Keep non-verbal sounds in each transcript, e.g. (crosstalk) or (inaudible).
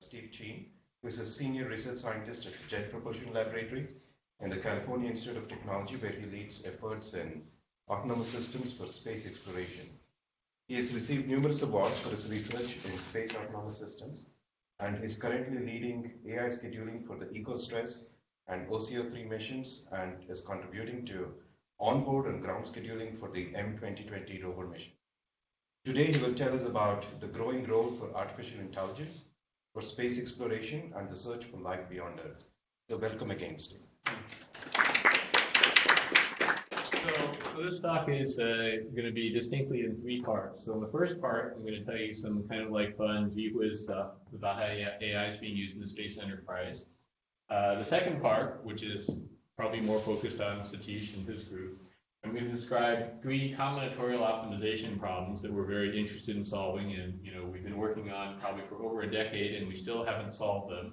Steve Chien, who is a senior research scientist at the Jet Propulsion Laboratory and the California Institute of Technology, where he leads efforts in autonomous systems for space exploration. He has received numerous awards for his research in space autonomous systems and is currently leading AI scheduling for the EcoStress and OCO3 missions and is contributing to onboard and ground scheduling for the M2020 rover mission. Today, he will tell us about the growing role for artificial intelligence for space exploration and the search for life beyond Earth. So welcome again, Steve. So, this talk is uh, going to be distinctly in three parts. So in the first part, I'm going to tell you some kind of like fun whiz stuff about how AI is being used in the space enterprise. Uh, the second part, which is probably more focused on Satish and his group, I'm going to describe three combinatorial optimization problems that we're very interested in solving, and you know we've been working on probably for over a decade, and we still haven't solved them.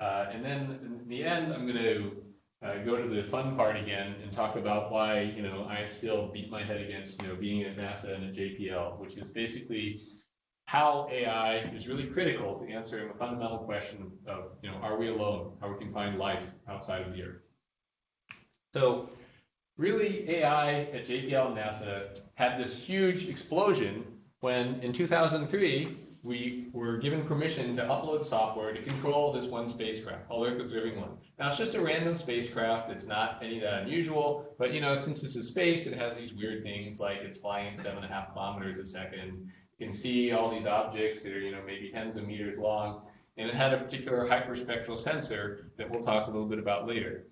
Uh, and then in the end, I'm going to uh, go to the fun part again and talk about why you know I still beat my head against you know being at NASA and at JPL, which is basically how AI is really critical to answering the fundamental question of you know are we alone? How we can find life outside of the Earth. So really, AI at JPL NASA had this huge explosion when in 2003 we were given permission to upload software to control this one spacecraft, called Earth Observing One. Now it's just a random spacecraft. It's not any that unusual, but you know, since this is space, it has these weird things like it's flying seven and a half kilometers a second. You can see all these objects that are, you know, maybe tens of meters long, and it had a particular hyperspectral sensor that we'll talk a little bit about later.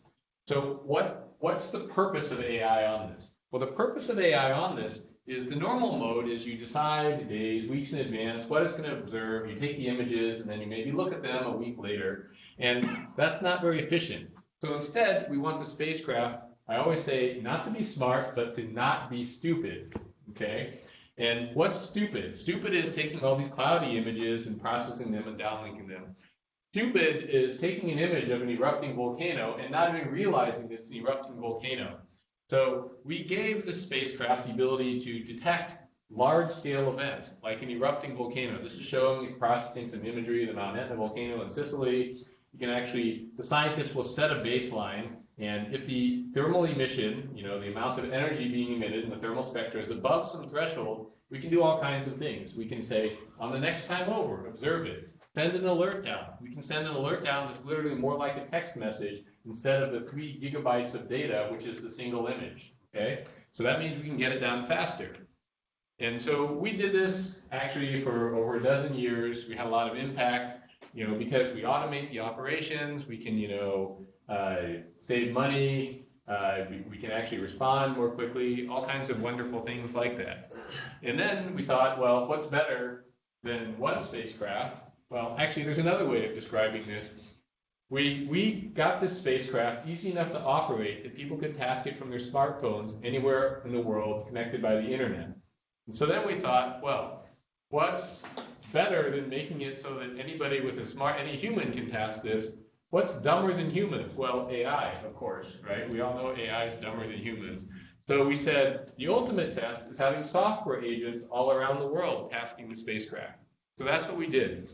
So what what's the purpose of AI on this? Well, the purpose of AI on this is the normal mode is you decide days, weeks in advance what it's going to observe. You take the images and then you maybe look at them a week later. And that's not very efficient. So instead, we want the spacecraft, I always say, not to be smart, but to not be stupid. Okay? And what's stupid? Stupid is taking all these cloudy images and processing them and downlinking them. Stupid is taking an image of an erupting volcano and not even realizing it's an erupting volcano. So we gave the spacecraft the ability to detect large-scale events, like an erupting volcano. This is showing processing some imagery of the Mount Etna volcano in Sicily. You can actually, the scientists will set a baseline, and if the thermal emission, you know, the amount of energy being emitted in the thermal spectra is above some threshold, we can do all kinds of things. We can say, on the next time over, observe it. Send an alert down. We can send an alert down that's literally more like a text message instead of the three gigabytes of data, which is the single image. Okay, so that means we can get it down faster. And so we did this actually for over a dozen years. We had a lot of impact, you know, because we automate the operations. We can, you know, uh, save money. Uh, we, we, can actually respond more quickly. All kinds of wonderful things like that. And then we thought, well, what's better than one spacecraft? Well, actually, there's another way of describing this. We, we got this spacecraft easy enough to operate that people could task it from their smartphones anywhere in the world connected by the internet. And so then we thought, well, what's better than making it so that anybody with a smart, any human can task this? What's dumber than humans? Well, AI, of course, right? We all know AI is dumber than humans. So we said the ultimate test is having software agents all around the world tasking the spacecraft. So that's what we did.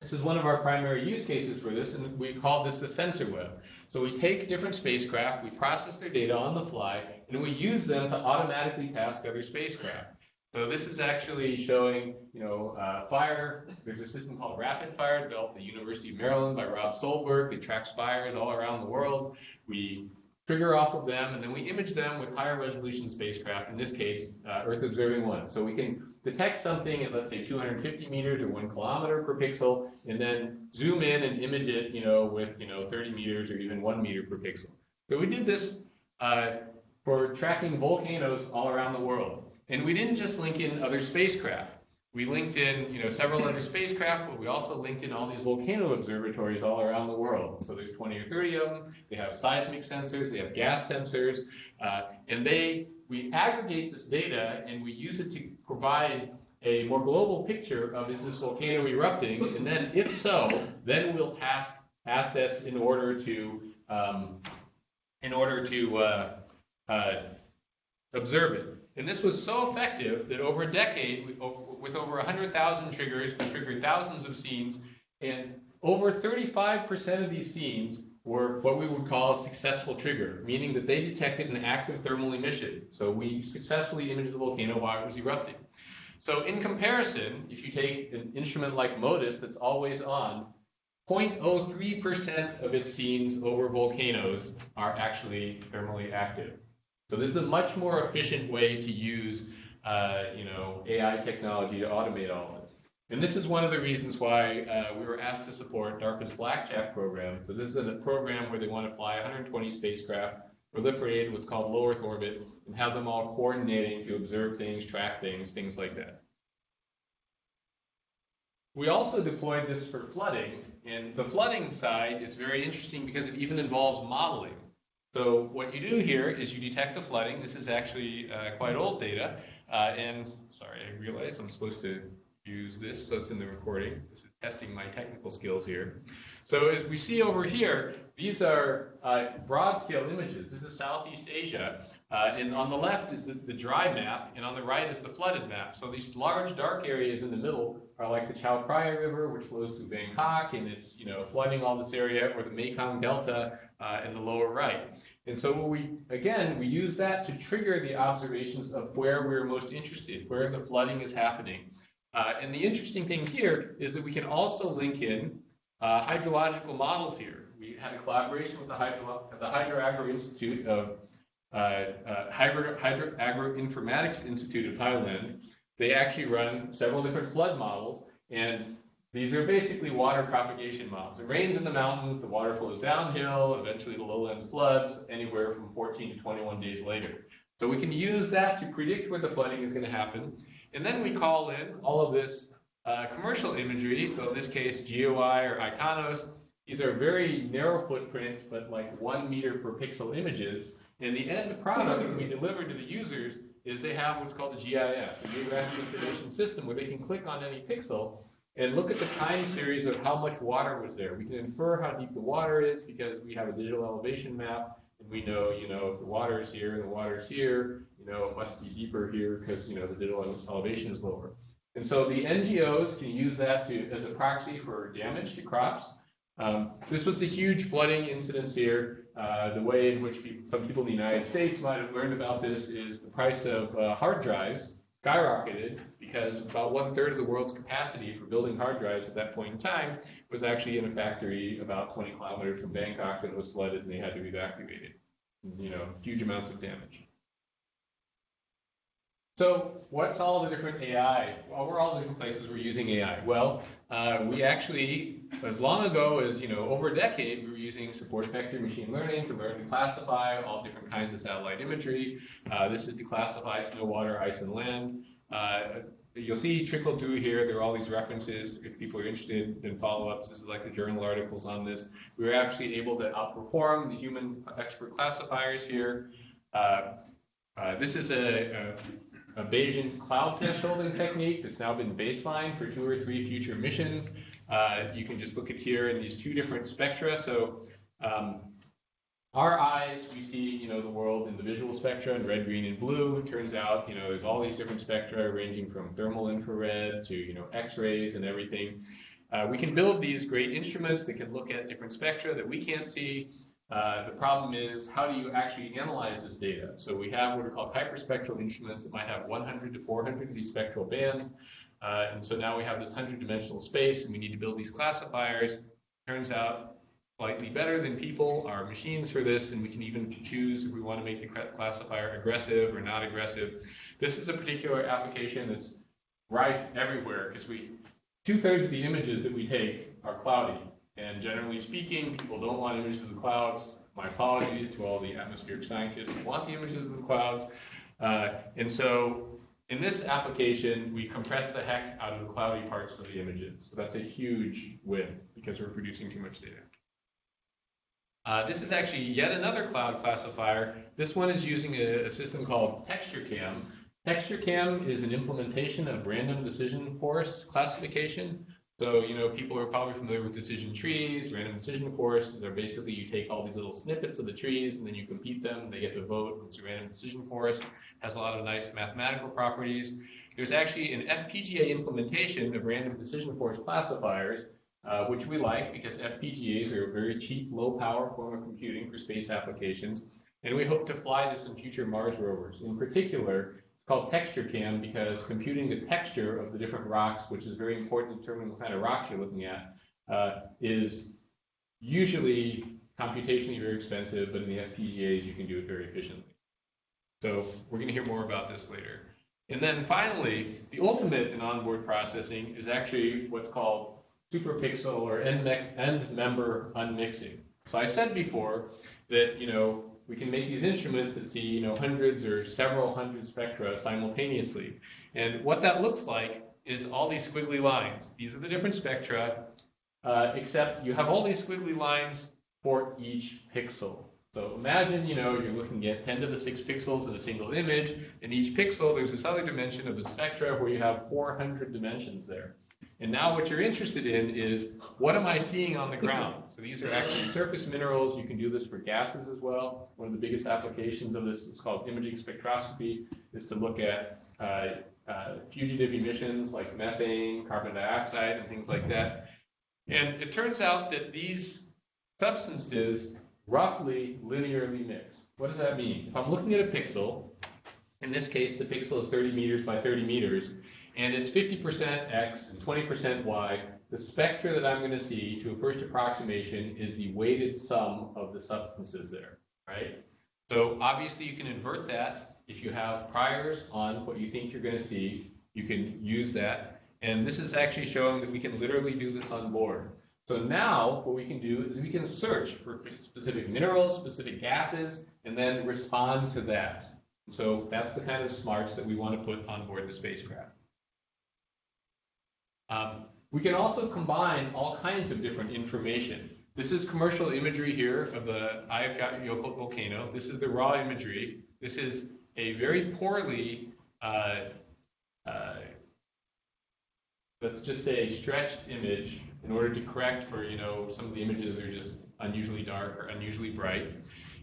This is one of our primary use cases for this, and we call this the sensor web. So we take different spacecraft, we process their data on the fly, and we use them to automatically task other spacecraft. So this is actually showing, you know, uh, fire. There's a system called Rapid Fire developed at the University of Maryland by Rob Stolberg. It tracks fires all around the world. We trigger off of them, and then we image them with higher resolution spacecraft, in this case, uh, Earth Observing 1. So we can detect something at let's say 250 meters or one kilometer per pixel, and then zoom in and image it, you know, with you know 30 meters or even one meter per pixel. So we did this uh, for tracking volcanoes all around the world, and we didn't just link in other spacecraft. We linked in, you know, several other spacecraft, but we also linked in all these volcano observatories all around the world. So there's 20 or 30 of them. They have seismic sensors, they have gas sensors, uh, and they we aggregate this data and we use it to provide a more global picture of is this volcano erupting, and then if so, then we'll task assets in order to um, in order to uh, uh, observe it. And this was so effective that over a decade, with over 100,000 triggers, we triggered thousands of scenes, And over 35% of these scenes were what we would call a successful trigger, meaning that they detected an active thermal emission. So we successfully imaged the volcano while it was erupting. So in comparison, if you take an instrument like MODIS that's always on, 0.03% of its scenes over volcanoes are actually thermally active. So this is a much more efficient way to use, uh, you know, AI technology to automate all. And this is one of the reasons why uh, we were asked to support DARPA's Blackjack program. So this is a program where they want to fly 120 spacecraft, proliferate what's called low Earth orbit, and have them all coordinating to observe things, track things, things like that. We also deployed this for flooding, and the flooding side is very interesting because it even involves modeling. So what you do here is you detect the flooding. This is actually uh, quite old data, uh, and sorry, I realize I'm supposed to use this, so it's in the recording. This is testing my technical skills here. So as we see over here, these are uh, broad scale images. This is Southeast Asia. Uh, and on the left is the, the, dry map, and on the right is the flooded map. So these large dark areas in the middle are like the Chao Phraya River, which flows through Bangkok, and it's you know flooding all this area, or the Mekong Delta uh, in the lower right. And so we again we use that to trigger the observations of where we're most interested, where the flooding is happening. Uh, and the interesting thing here is that we can also link in uh, hydrological models here. We had a collaboration with the, Hydro, the Hydro Institute of uh, uh, Hydro, Hydro Agroinformatics Institute of Thailand. They actually run several different flood models, and these are basically water propagation models. It rains in the mountains, the water flows downhill, eventually the lowland floods anywhere from 14 to 21 days later. So we can use that to predict where the flooding is going to happen. And then we call in all of this uh, commercial imagery, so in this case, GeoEye or IKONOS. These are very narrow footprints, but like one meter per pixel images. And the end product we deliver to the users is they have what's called a GIS, a Geographic Information System, where they can click on any pixel and look at the time series of how much water was there. We can infer how deep the water is because we have a digital elevation map, we know, you know, if the water is here and the water is here, you know, it must be deeper here because, you know, the digital elevation is lower. And so the NGOs can use that to as a proxy for damage to crops. Um, this was the huge flooding incidents here. Uh, the way in which people, some people in the United States might have learned about this is the price of uh, hard drives skyrocketed because about one third of the world's capacity for building hard drives at that point in time was actually in a factory about 20 kilometers from Bangkok that was flooded and they had to evacuate it. You know, huge amounts of damage. So what's all the different AI? Well, where are all the different places we're using AI? Well, uh, we actually, as long ago as, you know, over a decade, we were using support vector machine learning to learn to classify all different kinds of satellite imagery. Uh, this is to classify snow, water, ice, and land. Uh, you'll see trickled through here, there are all these references. If people are interested in follow-ups, this is like the journal articles on this. We were actually able to outperform the human expert classifiers here. Uh, uh, this is a, a a Bayesian cloud thresholding technique that's now been baseline for two or three future missions. Uh, you can just look at here in these two different spectra. So um, our eyes, we see, you know, the world in the visual spectra in red, green, and blue. It turns out, you know, there's all these different spectra ranging from thermal infrared to, you know, X-rays and everything. Uh, we can build these great instruments that can look at different spectra that we can't see. Uh, the problem is, how do you actually analyze this data? So we have what are called hyperspectral instruments that might have 100 to 400 of these spectral bands. Uh, and so now we have this 100-dimensional space, and we need to build these classifiers. Turns out, slightly better than people are machines for this, and we can even choose if we want to make the classifier aggressive or not aggressive. This is a particular application that's rife everywhere, because we two-thirds of the images that we take are cloudy. And generally speaking, people don't want images of the clouds. My apologies to all the atmospheric scientists who want the images of the clouds. Uh, and so in this application, we compress the heck out of the cloudy parts of the images. So that's a huge win because we're producing too much data. Uh, this is actually yet another cloud classifier. This one is using a, a system called TextureCam. TextureCam is an implementation of random decision forest classification. So, you know, people are probably familiar with decision trees, random decision forests. They're basically you take all these little snippets of the trees and then you compete them. They get to vote. It's a random decision forest. Has a lot of nice mathematical properties. There's actually an FPGA implementation of random decision forest classifiers. Uh, which we like because FPGAs are a very cheap, low power form of computing for space applications. And we hope to fly this in future Mars rovers. In particular, it's called texture cam because computing the texture of the different rocks, which is very important to determine what kind of rocks you're looking at, uh, is usually computationally very expensive, but in the FPGAs you can do it very efficiently. So we're going to hear more about this later. And then finally, the ultimate in onboard processing is actually what's called superpixel or end, end member unmixing. So I said before that, you know, we can make these instruments that see, you know, hundreds or several hundred spectra simultaneously. And what that looks like is all these squiggly lines. These are the different spectra, uh, except you have all these squiggly lines for each pixel. So imagine, you know, you're looking at 10 to the 6 pixels in a single image. In each pixel, there's this other dimension of the spectra where you have 400 dimensions there. And now what you're interested in is what am I seeing on the ground? So these are actually surface minerals. You can do this for gases as well. One of the biggest applications of this is called imaging spectroscopy, is to look at uh, uh, fugitive emissions like methane, carbon dioxide, and things like that. And it turns out that these substances roughly linearly mix. What does that mean? If I'm looking at a pixel, in this case the pixel is 30 meters by 30 meters, and it's 50% x and 20% y, the spectra that I'm going to see to a first approximation is the weighted sum of the substances there, right? So obviously you can invert that. If you have priors on what you think you're going to see, you can use that. And this is actually showing that we can literally do this on board. So now what we can do is we can search for specific minerals, specific gases, and then respond to that. So that's the kind of smarts that we want to put on board the spacecraft. Um, we can also combine all kinds of different information. This is commercial imagery here of the Eyjafjallajökull volcano. This is the raw imagery. This is a very poorly, uh, uh, let's just say, stretched image in order to correct for, you know, some of the images are just unusually dark or unusually bright.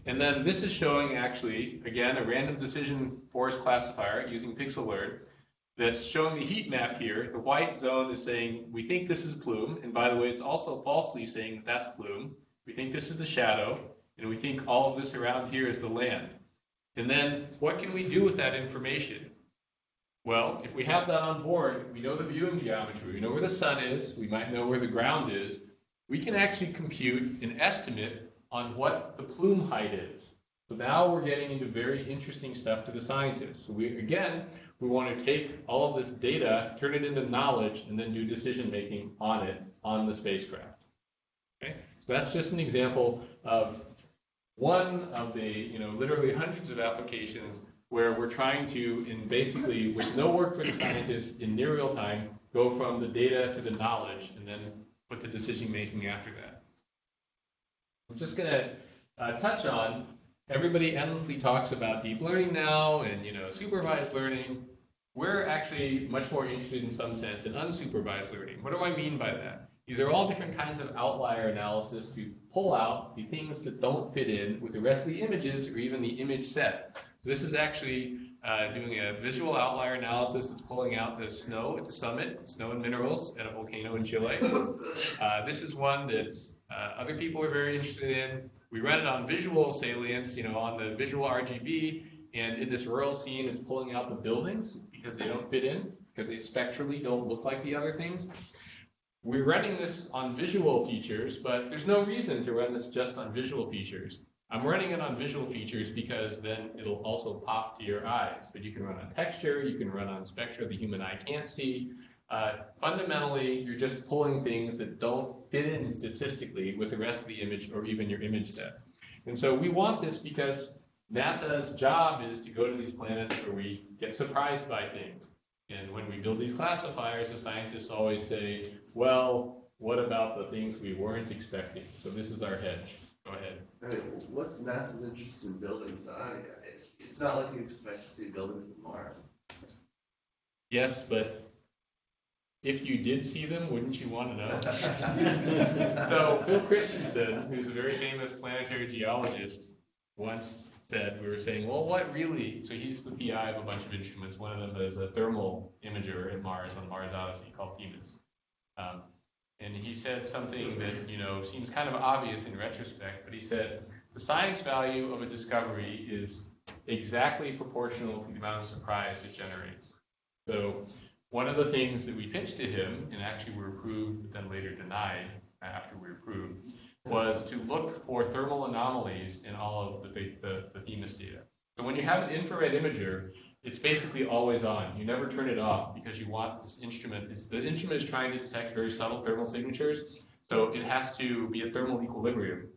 And then this is showing actually, again, a random decision forest classifier using pixel PixelLearn that's showing the heat map here. The white zone is saying, we think this is plume. And by the way, it's also falsely saying that that's plume. We think this is the shadow. And we think all of this around here is the land. And then what can we do with that information? Well, if we have that on board, we know the viewing geometry, we know where the sun is, we might know where the ground is, we can actually compute an estimate on what the plume height is. So now we're getting into very interesting stuff to the scientists. So we, again, we want to take all of this data, turn it into knowledge, and then do decision making on it on the spacecraft. Okay? So that's just an example of one of the, you know, literally hundreds of applications where we're trying to, in basically, with no work for the scientists in near real time, go from the data to the knowledge and then put the decision making after that. I'm just going to uh, touch on everybody endlessly talks about deep learning now and you know supervised learning. We're actually much more interested in some sense in unsupervised learning. What do I mean by that? These are all different kinds of outlier analysis to pull out the things that don't fit in with the rest of the images or even the image set. So this is actually uh, doing a visual outlier analysis that's pulling out the snow at the summit, snow and minerals at a volcano in Chile. (laughs) Uh, this is one that uh, other people are very interested in. We run it on visual salience, you know, on the visual RGB, and in this rural scene, it's pulling out the buildings because they don't fit in, because they spectrally don't look like the other things. We're running this on visual features, but there's no reason to run this just on visual features. I'm running it on visual features because then it'll also pop to your eyes. But you can run on texture, you can run on spectra the human eye can't see. Uh, fundamentally, you're just pulling things that don't fit in statistically with the rest of the image or even your image set. And so we want this because NASA's job is to go to these planets where we get surprised by things. And when we build these classifiers, the scientists always say, well, what about the things we weren't expecting? So this is our hedge. Go ahead. I mean, what's NASA's interest in buildings? I, it's not like you expect to see buildings on Mars. Yes, but if you did see them, wouldn't you want to know? (laughs) so Phil Christensen, who's a very famous planetary geologist, once said, we were saying, well, what really? So he's the PI of a bunch of instruments. One of them is a thermal imager at Mars on Mars Odyssey called Themis. Um, and he said something that, you know, seems kind of obvious in retrospect, but he said, the science value of a discovery is exactly proportional to the amount of surprise it generates. So one of the things that we pitched to him, and actually were approved, but then later denied after we were approved, was to look for thermal anomalies in all of the, the, the Themis data. So when you have an infrared imager, it's basically always on. You never turn it off because you want this instrument. It's, the instrument is trying to detect very subtle thermal signatures, so it has to be at thermal equilibrium.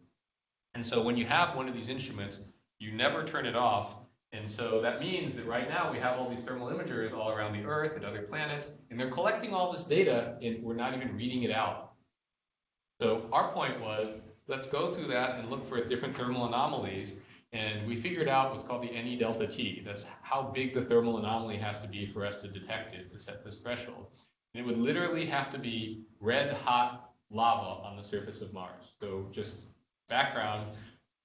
And so when you have one of these instruments, you never turn it off. And so that means that right now we have all these thermal imagers all around the Earth and other planets, and they're collecting all this data, and we're not even reading it out. So our point was, let's go through that and look for different thermal anomalies and we figured out what's called the Ne delta T. That's how big the thermal anomaly has to be for us to detect it, to set this threshold. And it would literally have to be red hot lava on the surface of Mars. So just background,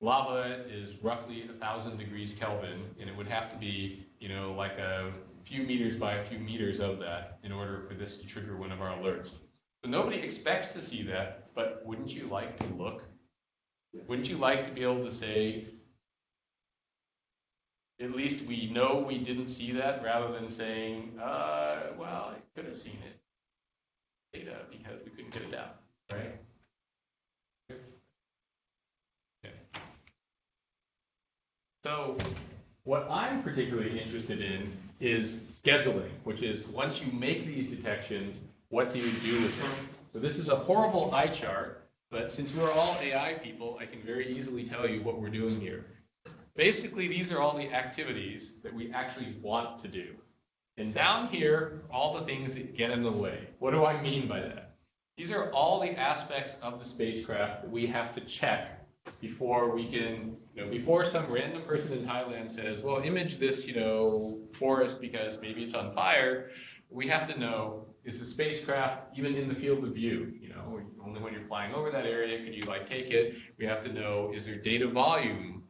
lava is roughly a 1,000 degrees Kelvin, and it would have to be, you know, like a few meters by a few meters of that in order for this to trigger one of our alerts. So nobody expects to see that, but wouldn't you like to look? Wouldn't you like to be able to say, at least we know we didn't see that rather than saying, uh, well, I could have seen it data because we couldn't get it down, right? Okay. So what I'm particularly interested in is scheduling, which is once you make these detections, what do you do with them? So this is a horrible eye chart, but since we're all AI people, I can very easily tell you what we're doing here. Basically, these are all the activities that we actually want to do. And down here, all the things that get in the way. What do I mean by that? These are all the aspects of the spacecraft that we have to check before we can, you know, before some random person in Thailand says, well, image this, you know, forest because maybe it's on fire. We have to know, is the spacecraft even in the field of view? You know, only when you're flying over that area can you like take it. We have to know, is there data volume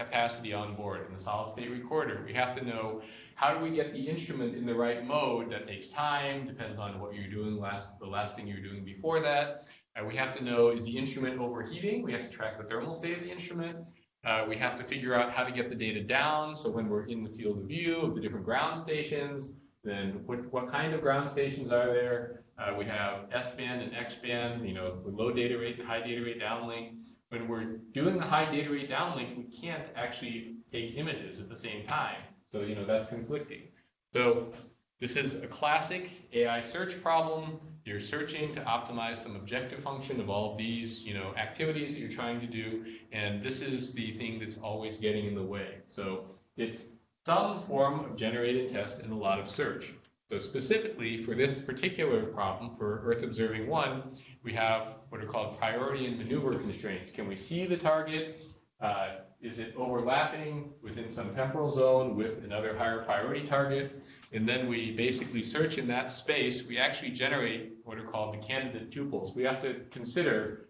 capacity on board in the solid state recorder. We have to know how do we get the instrument in the right mode. That takes time, depends on what you're doing last, the last thing you're doing before that. Uh, we have to know is the instrument overheating? We have to track the thermal state of the instrument. Uh, we have to figure out how to get the data down. So when we're in the field of view of the different ground stations, then what, what kind of ground stations are there? Uh, we have S-band and X-band, you know, low data rate and high data rate downlink when we're doing the high data rate downlink, we can't actually take images at the same time. So, you know, that's conflicting. So this is a classic AI search problem. You're searching to optimize some objective function of all these, you know, activities that you're trying to do, and this is the thing that's always getting in the way. So it's some form of generated test and a lot of search. So specifically for this particular problem, for Earth Observing 1, we have what are called priority and maneuver constraints. Can we see the target? Uh, is it overlapping within some temporal zone with another higher priority target? And then we basically search in that space. We actually generate what are called the candidate tuples. We have to consider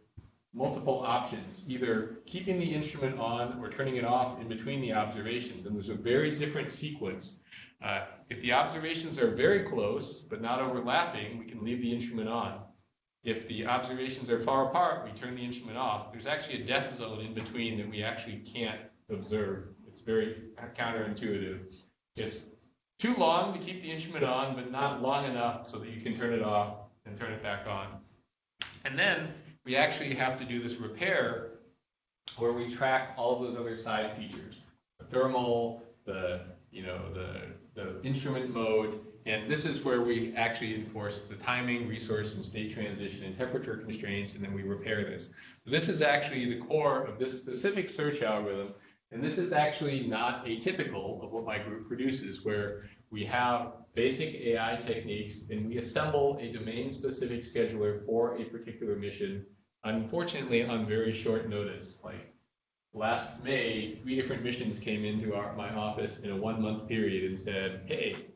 multiple options, either keeping the instrument on or turning it off in between the observations. And there's a very different sequence. Uh, if the observations are very close but not overlapping, we can leave the instrument on. If the observations are far apart, we turn the instrument off. There's actually a death zone in between that we actually can't observe. It's very counterintuitive. It's too long to keep the instrument on, but not long enough so that you can turn it off and turn it back on. And then we actually have to do this repair where we track all of those other side features. The thermal, the you know, the, the instrument mode, and this is where we actually enforce the timing, resource, and state transition and temperature constraints, and then we repair this. So this is actually the core of this specific search algorithm, and this is actually not atypical of what my group produces, where we have basic AI techniques and we assemble a domain-specific scheduler for a particular mission, unfortunately on very short notice. Like last May, three different missions came into our, my office in a one-month period and said, hey,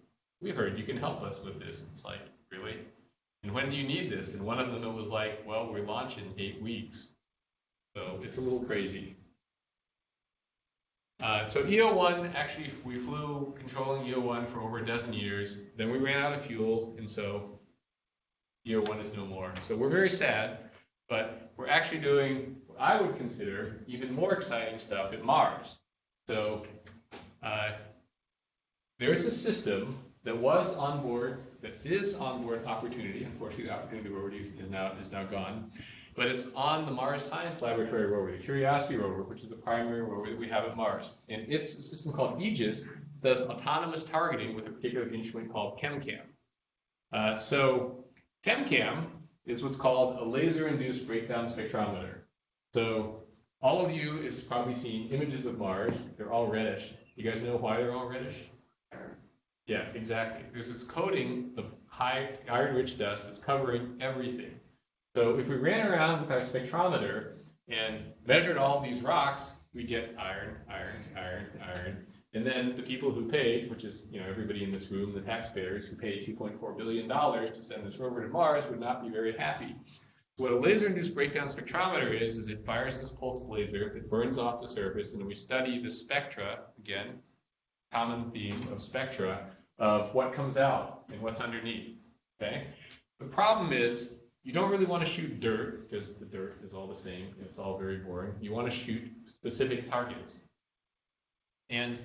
we heard you can help us with this. It's like, really? And when do you need this? And one of them was like, well, we launch in eight weeks. So it's a little crazy. Uh, so EO1, actually, we flew controlling EO1 for over a dozen years. Then we ran out of fuel, and so EO1 is no more. So we're very sad, but we're actually doing what I would consider even more exciting stuff at Mars. So uh, there's a system that was on board, that is on board Opportunity. Unfortunately, the Opportunity using is now is now gone, but it's on the Mars Science Laboratory rover, the Curiosity rover, which is the primary rover that we have at Mars, and it's a system called Aegis does autonomous targeting with a particular instrument called ChemCam. Uh, so ChemCam is what's called a laser-induced breakdown spectrometer. So all of you has probably seen images of Mars. They're all reddish. You guys know why they're all reddish? Yeah, exactly. There's this coating of high iron-rich dust that's covering everything. So if we ran around with our spectrometer and measured all these rocks, we get iron, iron, iron, iron. And then the people who paid, which is you know everybody in this room, the taxpayers who paid 2.4 billion dollars to send this rover to Mars, would not be very happy. What a laser-induced breakdown spectrometer is, is it fires this pulse laser, it burns off the surface, and we study the spectra, again, common theme of spectra, of what comes out and what's underneath. Okay? The problem is you don't really want to shoot dirt because the dirt is all the same. It's all very boring. You want to shoot specific targets. And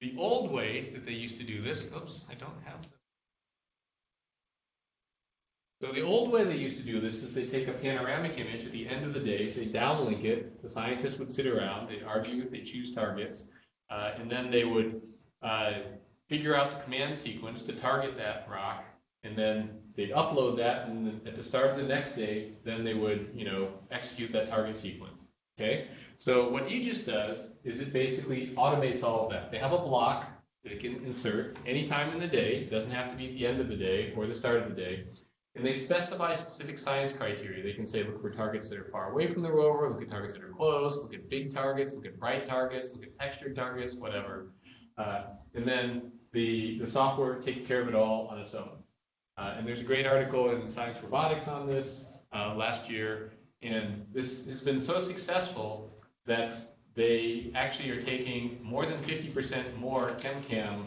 the old way that they used to do this, oops, I don't have so the old way they used to do this is they take a panoramic image at the end of the day, they downlink it, the scientists would sit around, they'd argue, they choose targets, uh, and then they would uh, figure out the command sequence to target that rock, and then they'd upload that, and at the start of the next day, then they would, you know, execute that target sequence. Okay? So what Aegis does is it basically automates all of that. They have a block that it can insert any time in the day. It doesn't have to be at the end of the day or the start of the day. And they specify specific science criteria. They can say, look for targets that are far away from the rover, look at targets that are close, look at big targets, look at bright targets, look at textured targets, whatever. Uh, and then the, the software takes care of it all on its own. Uh, and there's a great article in Science Robotics on this uh, last year. And this has been so successful that they actually are taking more than 50% more ChemCam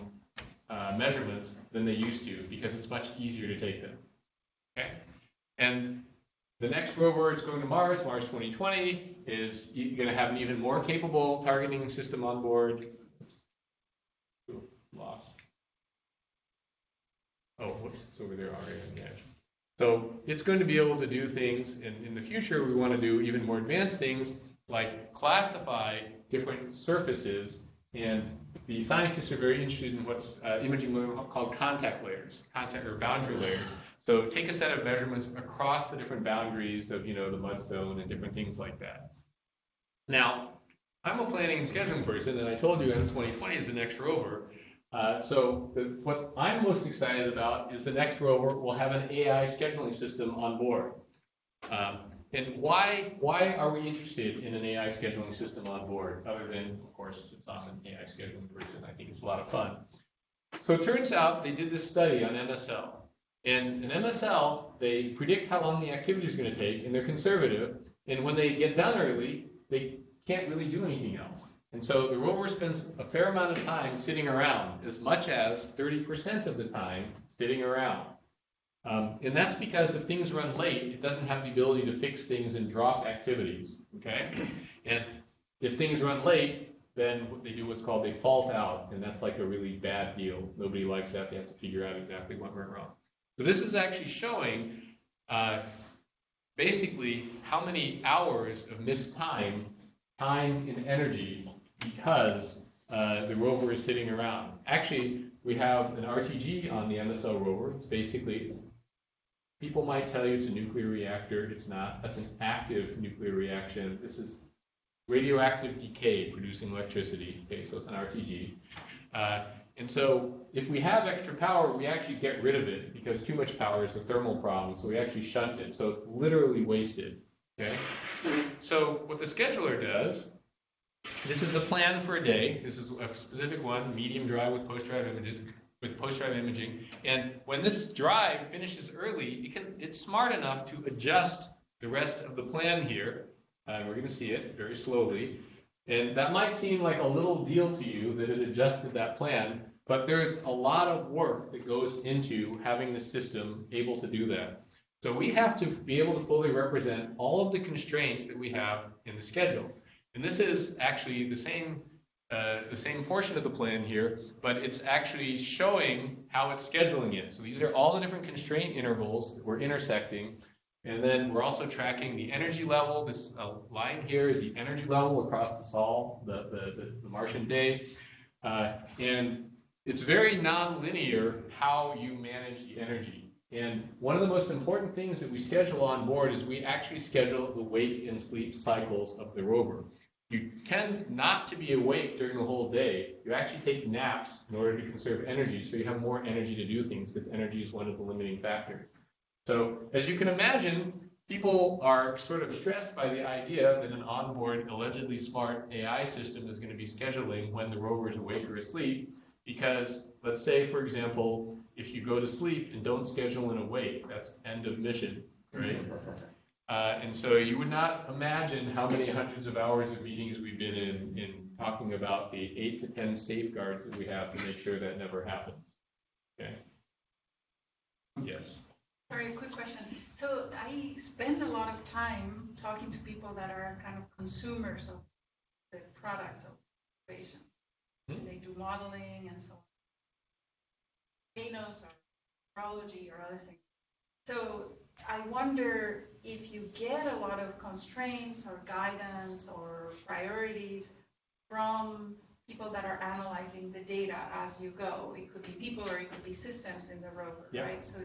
uh, measurements than they used to because it's much easier to take them. Okay? And the next rover is going to Mars, Mars 2020, is going to have an even more capable targeting system on board. Oops, lost. Over there already on the edge. So it's going to be able to do things, and in the future, we want to do even more advanced things like classify different surfaces. And the scientists are very interested in what's uh, imaging called contact layers, contact or boundary layers. So take a set of measurements across the different boundaries of, you know, the mudstone and different things like that. Now, I'm a planning and scheduling person, and I told you M2020 is the next rover. Uh, so the, what I'm most excited about is the next rover will have an AI scheduling system on board. Um, and why why are we interested in an AI scheduling system on board? Other than, of course, it's not an AI scheduling person. I think it's a lot of fun. So it turns out they did this study on MSL. And in MSL, they predict how long the activity is going to take, and they're conservative. And when they get done early, they can't really do anything else. And so the rover spends a fair amount of time sitting around, as much as 30% of the time sitting around. Um, and that's because if things run late, it doesn't have the ability to fix things and drop activities. Okay? And if things run late, then they do what's called they fault out, and that's like a really bad deal. Nobody likes that. They have to figure out exactly what went wrong. So this is actually showing uh, basically how many hours of missed time, time and energy, because uh, the rover is sitting around. Actually, we have an RTG on the MSL rover. It's basically it's People might tell you it's a nuclear reactor. It's not. That's an active nuclear reaction. This is radioactive decay producing electricity. Okay, so it's an RTG. Uh, and so if we have extra power, we actually get rid of it because too much power is a thermal problem. So we actually shunt it. So it's literally wasted. Okay. So what the scheduler does, this is a plan for a day. This is a specific one, medium drive with post-drive images with post-drive imaging. And when this drive finishes early, it can, it's smart enough to adjust the rest of the plan here. Uh, we're going to see it very slowly. And that might seem like a little deal to you that it adjusted that plan, but there's a lot of work that goes into having the system able to do that. So we have to be able to fully represent all of the constraints that we have in the schedule. And this is actually the same uh, the same portion of the plan here, but it's actually showing how it's scheduling it. So these are all the different constraint intervals that we're intersecting. And then we're also tracking the energy level. This uh, line here is the energy level across the sol, the, the, the, Martian day. Uh, and it's very nonlinear how you manage the energy. And one of the most important things that we schedule on board is we actually schedule the wake and sleep cycles of the rover. You tend not to be awake during the whole day. You actually take naps in order to conserve energy, so you have more energy to do things because energy is one of the limiting factors. So, as you can imagine, people are sort of stressed by the idea that an onboard, allegedly smart AI system is going to be scheduling when the rover is awake or asleep. Because, let's say, for example, if you go to sleep and don't schedule an awake, that's end of mission, right? Uh, and so you would not imagine how many hundreds of hours of meetings we've been in, in talking about the eight to 10 safeguards that we have to make sure that never happens. Okay? Yes. Sorry, quick question. So I spend a lot of time talking to people that are kind of consumers of the products of innovation. Hmm. They do modeling and so on. Thanos or astrology or other things. So I wonder if you get a lot of constraints or guidance or priorities from people that are analyzing the data as you go. It could be people or it could be systems in the rover, right? So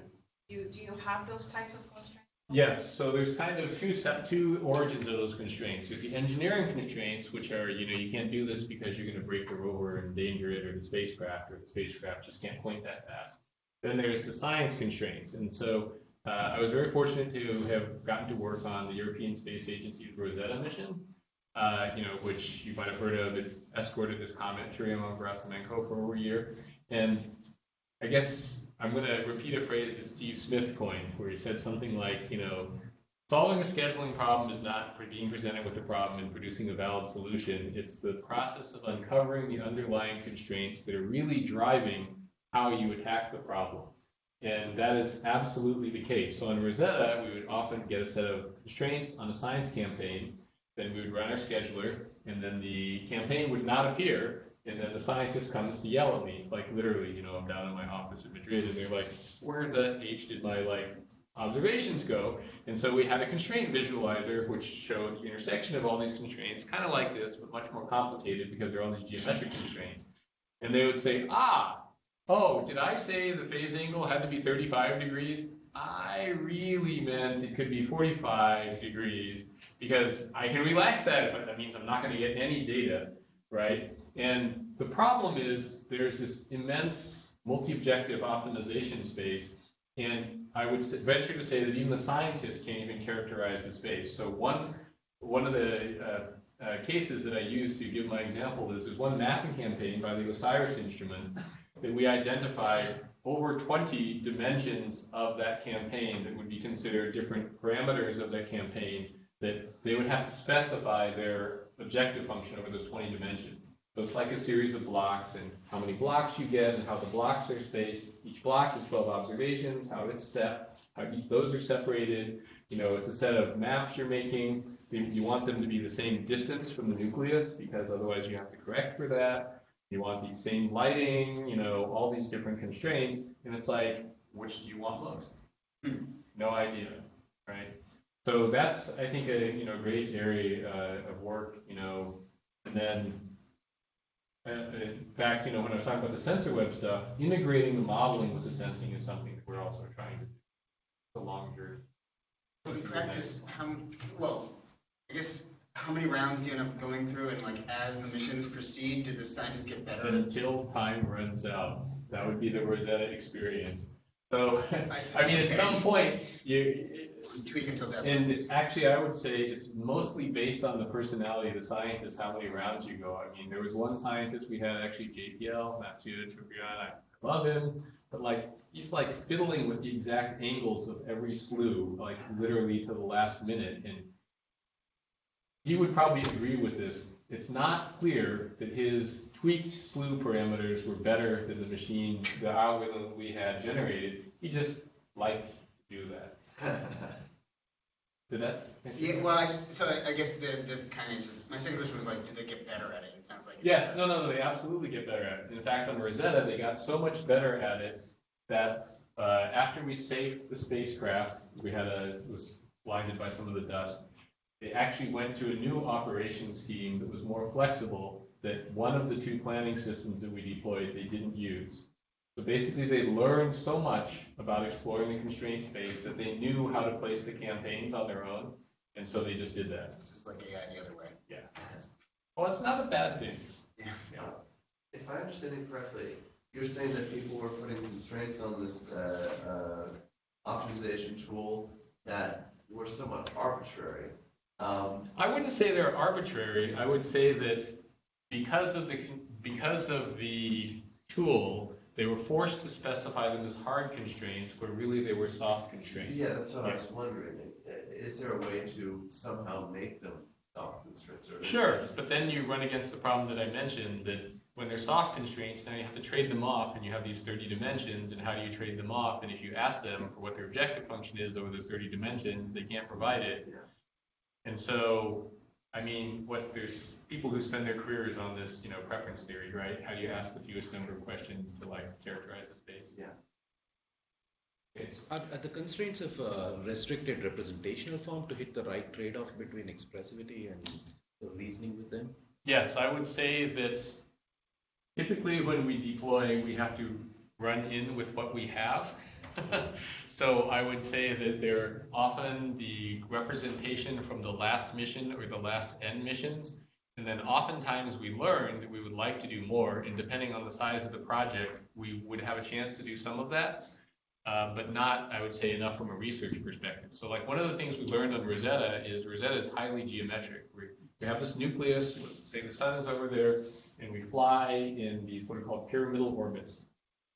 you, do you have those types of constraints? Yes, so there's kind of two set, two origins of those constraints. There's the engineering constraints, which are, you know, you can't do this because you're going to break the rover and endanger it or the spacecraft, or the spacecraft just can't point that fast. Then there's the science constraints, and so uh, I was very fortunate to have gotten to work on the European Space Agency's Rosetta mission, uh, you know, which you might have heard of. It escorted this comet Churyumov-Gerasimenko for over a year, and I guess I'm going to repeat a phrase that Steve Smith coined, where he said something like, you know, solving a scheduling problem is not being presented with the problem and producing a valid solution. It's the process of uncovering the underlying constraints that are really driving how you attack the problem. And that is absolutely the case. So in Rosetta, we would often get a set of constraints on a science campaign. Then we would run our scheduler, and then the campaign would not appear and then the scientist comes to yell at me, like literally, you know, I'm down in my office in Madrid, and they're like, where the H did my like observations go? And so we had a constraint visualizer which showed the intersection of all these constraints, kind of like this, but much more complicated because there are all these geometric constraints. And they would say, ah, oh, did I say the phase angle had to be 35 degrees? I really meant it could be 45 degrees because I can relax that, but that means I'm not going to get any data, right? And the problem is there's this immense multi-objective optimization space, and I would venture to say that even the scientists can't even characterize the space. So one one of the uh, uh, cases that I use to give my example is there's one mapping campaign by the OSIRIS instrument that we identified over 20 dimensions of that campaign that would be considered different parameters of that campaign that they would have to specify their objective function over those 20 dimensions. So it's like a series of blocks and how many blocks you get and how the blocks are spaced. Each block is 12 observations, how it's stepped, how each, those are separated. You know, it's a set of maps you're making. You want them to be the same distance from the nucleus because otherwise you have to correct for that. You want the same lighting, you know, all these different constraints. And it's like, which do you want most? no idea, right? So that's, I think, a you know great area uh, of work, you know, and then uh, in fact, you know, when I was talking about the sensor web stuff, integrating the modeling with the sensing is something that we're also trying to do. It's a long journey. So in practice, how, well, I guess, how many rounds do you end up going through, and like, as the missions proceed, do the scientists get better? Until time runs out, that would be the Rosetta experience. So, (laughs) I. I mean, at some point, you, Tweak until death. And actually, I would say it's mostly based on the personality of the scientist, how many rounds you go. I mean, there was one scientist we had, actually JPL, Mathieu Troubrian, I love him, but like, he's like fiddling with the exact angles of every slew, like literally to the last minute. And he would probably agree with this. It's not clear that his tweaked slew parameters were better than the machine, the algorithm we had generated. He just liked to do that. (laughs) Did that? Yeah, well, I just, so I- I guess the, the kind of, just- my second question was like, do they get better at it? It sounds like. Yes, no, no, no, they absolutely get better at it. In fact, on Rosetta, they got so much better at it that uh, after we saved the spacecraft, we had a, it was blinded by some of the dust. They actually went to a new operation scheme that was more flexible, that one of the two planning systems that we deployed, they didn't use. So basically, they learned so much about exploring the constraint space that they knew how to place the campaigns on their own, and so they just did that. This is like AI the other way. Yeah. Well, it's not a bad thing. Yeah. If I understand it correctly, you're saying that people were putting constraints on this uh, uh, optimization tool that were somewhat arbitrary. Um, I wouldn't say they're arbitrary. I would say that because of the, because of the tool, they were forced to specify them as hard constraints, where really they were soft constraints. Yeah, that's what I was wondering. Is there a way to somehow make them soft constraints? or- Sure, but then you run against the problem that I mentioned, that when they're soft constraints, now you have to trade them off, and you have these 30 dimensions, and how do you trade them off? And if you ask them for what their objective function is over those 30 dimensions, they can't provide it. Yeah. And so, I mean, what, there's people who spend their careers on this, you know, preference theory, right? How do you ask the fewest number of questions to like characterize the space? Yeah. Are, are the constraints of a restricted representational form to hit the right trade-off between expressivity and the reasoning with them? Yes, I would say that typically when we deploy, we have to run in with what we have. (laughs) So I would say that they're often the representation from the last mission or the last end missions. And then oftentimes we learn that we would like to do more, and depending on the size of the project, we would have a chance to do some of that. Uh, but not, I would say, enough from a research perspective. So like one of the things we learned on Rosetta is Rosetta is highly geometric. We, we have this nucleus, say the sun is over there, and we fly in these what are called pyramidal orbits.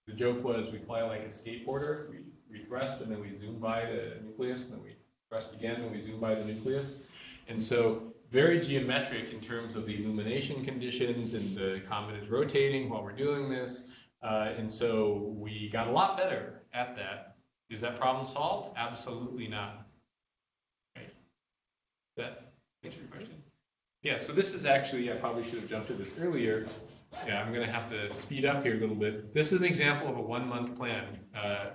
The joke was we fly like a skateboarder, we, we thrust and then we zoom by the nucleus, and then we thrust again and we zoom by the nucleus. And so very geometric in terms of the illumination conditions and the comet is rotating while we're doing this. Uh, and so we got a lot better at that. Is that problem solved? Absolutely not. Right. That answer your question? Yeah, so this is actually, I probably should have jumped to this earlier. Yeah, I'm going to have to speed up here a little bit. This is an example of a one-month plan uh, uh,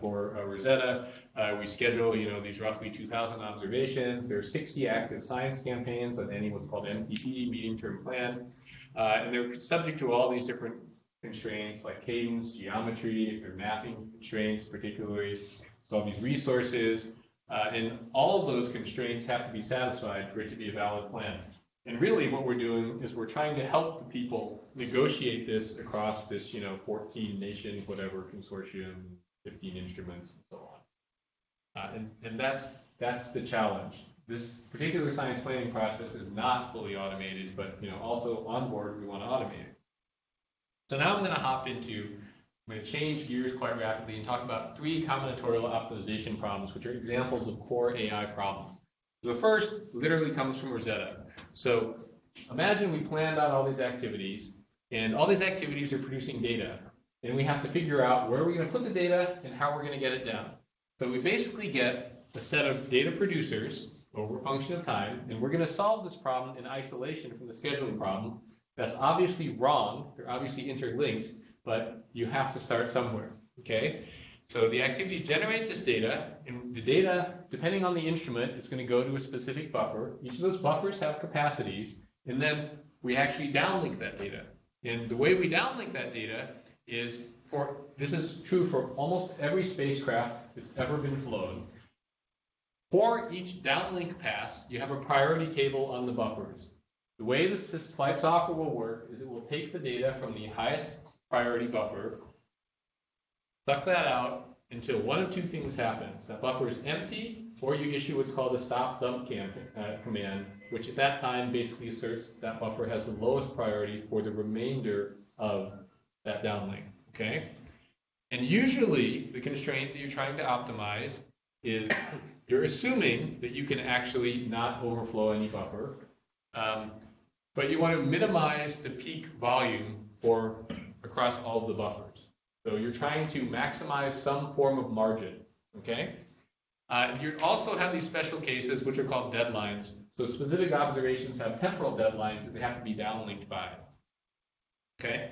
for uh, Rosetta. Uh, we schedule, you know, these roughly 2,000 observations. There are 60 active science campaigns on any what's called MTP, medium-term plan, uh, and they're subject to all these different constraints like cadence, geometry, if they're mapping constraints, particularly. So all these resources, uh, and all of those constraints have to be satisfied for it to be a valid plan. And really what we're doing is we're trying to help the people negotiate this across this, you know, 14 nation, whatever consortium, 15 instruments and so on. Uh, and, and that's, that's the challenge. This particular science planning process is not fully automated, but, you know, also on board, we want to automate it. So now I'm going to hop into, I'm going to change gears quite rapidly and talk about three combinatorial optimization problems, which are examples of core AI problems. The first literally comes from Rosetta. So imagine we planned out all these activities, and all these activities are producing data, and we have to figure out where we're going to put the data and how we're going to get it down. So we basically get a set of data producers over a function of time, and we're going to solve this problem in isolation from the scheduling problem. That's obviously wrong. They're obviously interlinked, but you have to start somewhere. Okay? So the activities generate this data, and the data, depending on the instrument, it's going to go to a specific buffer. Each of those buffers have capacities, and then we actually downlink that data. And the way we downlink that data is for, this is true for almost every spacecraft that's ever been flown. For each downlink pass, you have a priority table on the buffers. The way the flight software will work is it will take the data from the highest priority buffer, suck that out until one of two things happens. That buffer is empty, or you issue what's called a stop dump uh, command, which at that time basically asserts that buffer has the lowest priority for the remainder of that downlink. Okay? And usually the constraint that you're trying to optimize is (coughs) you're assuming that you can actually not overflow any buffer, um, but you want to minimize the peak volume for across all of the buffers. So you're trying to maximize some form of margin, okay? Uh, you also have these special cases, which are called deadlines. So specific observations have temporal deadlines that they have to be downlinked by. Okay.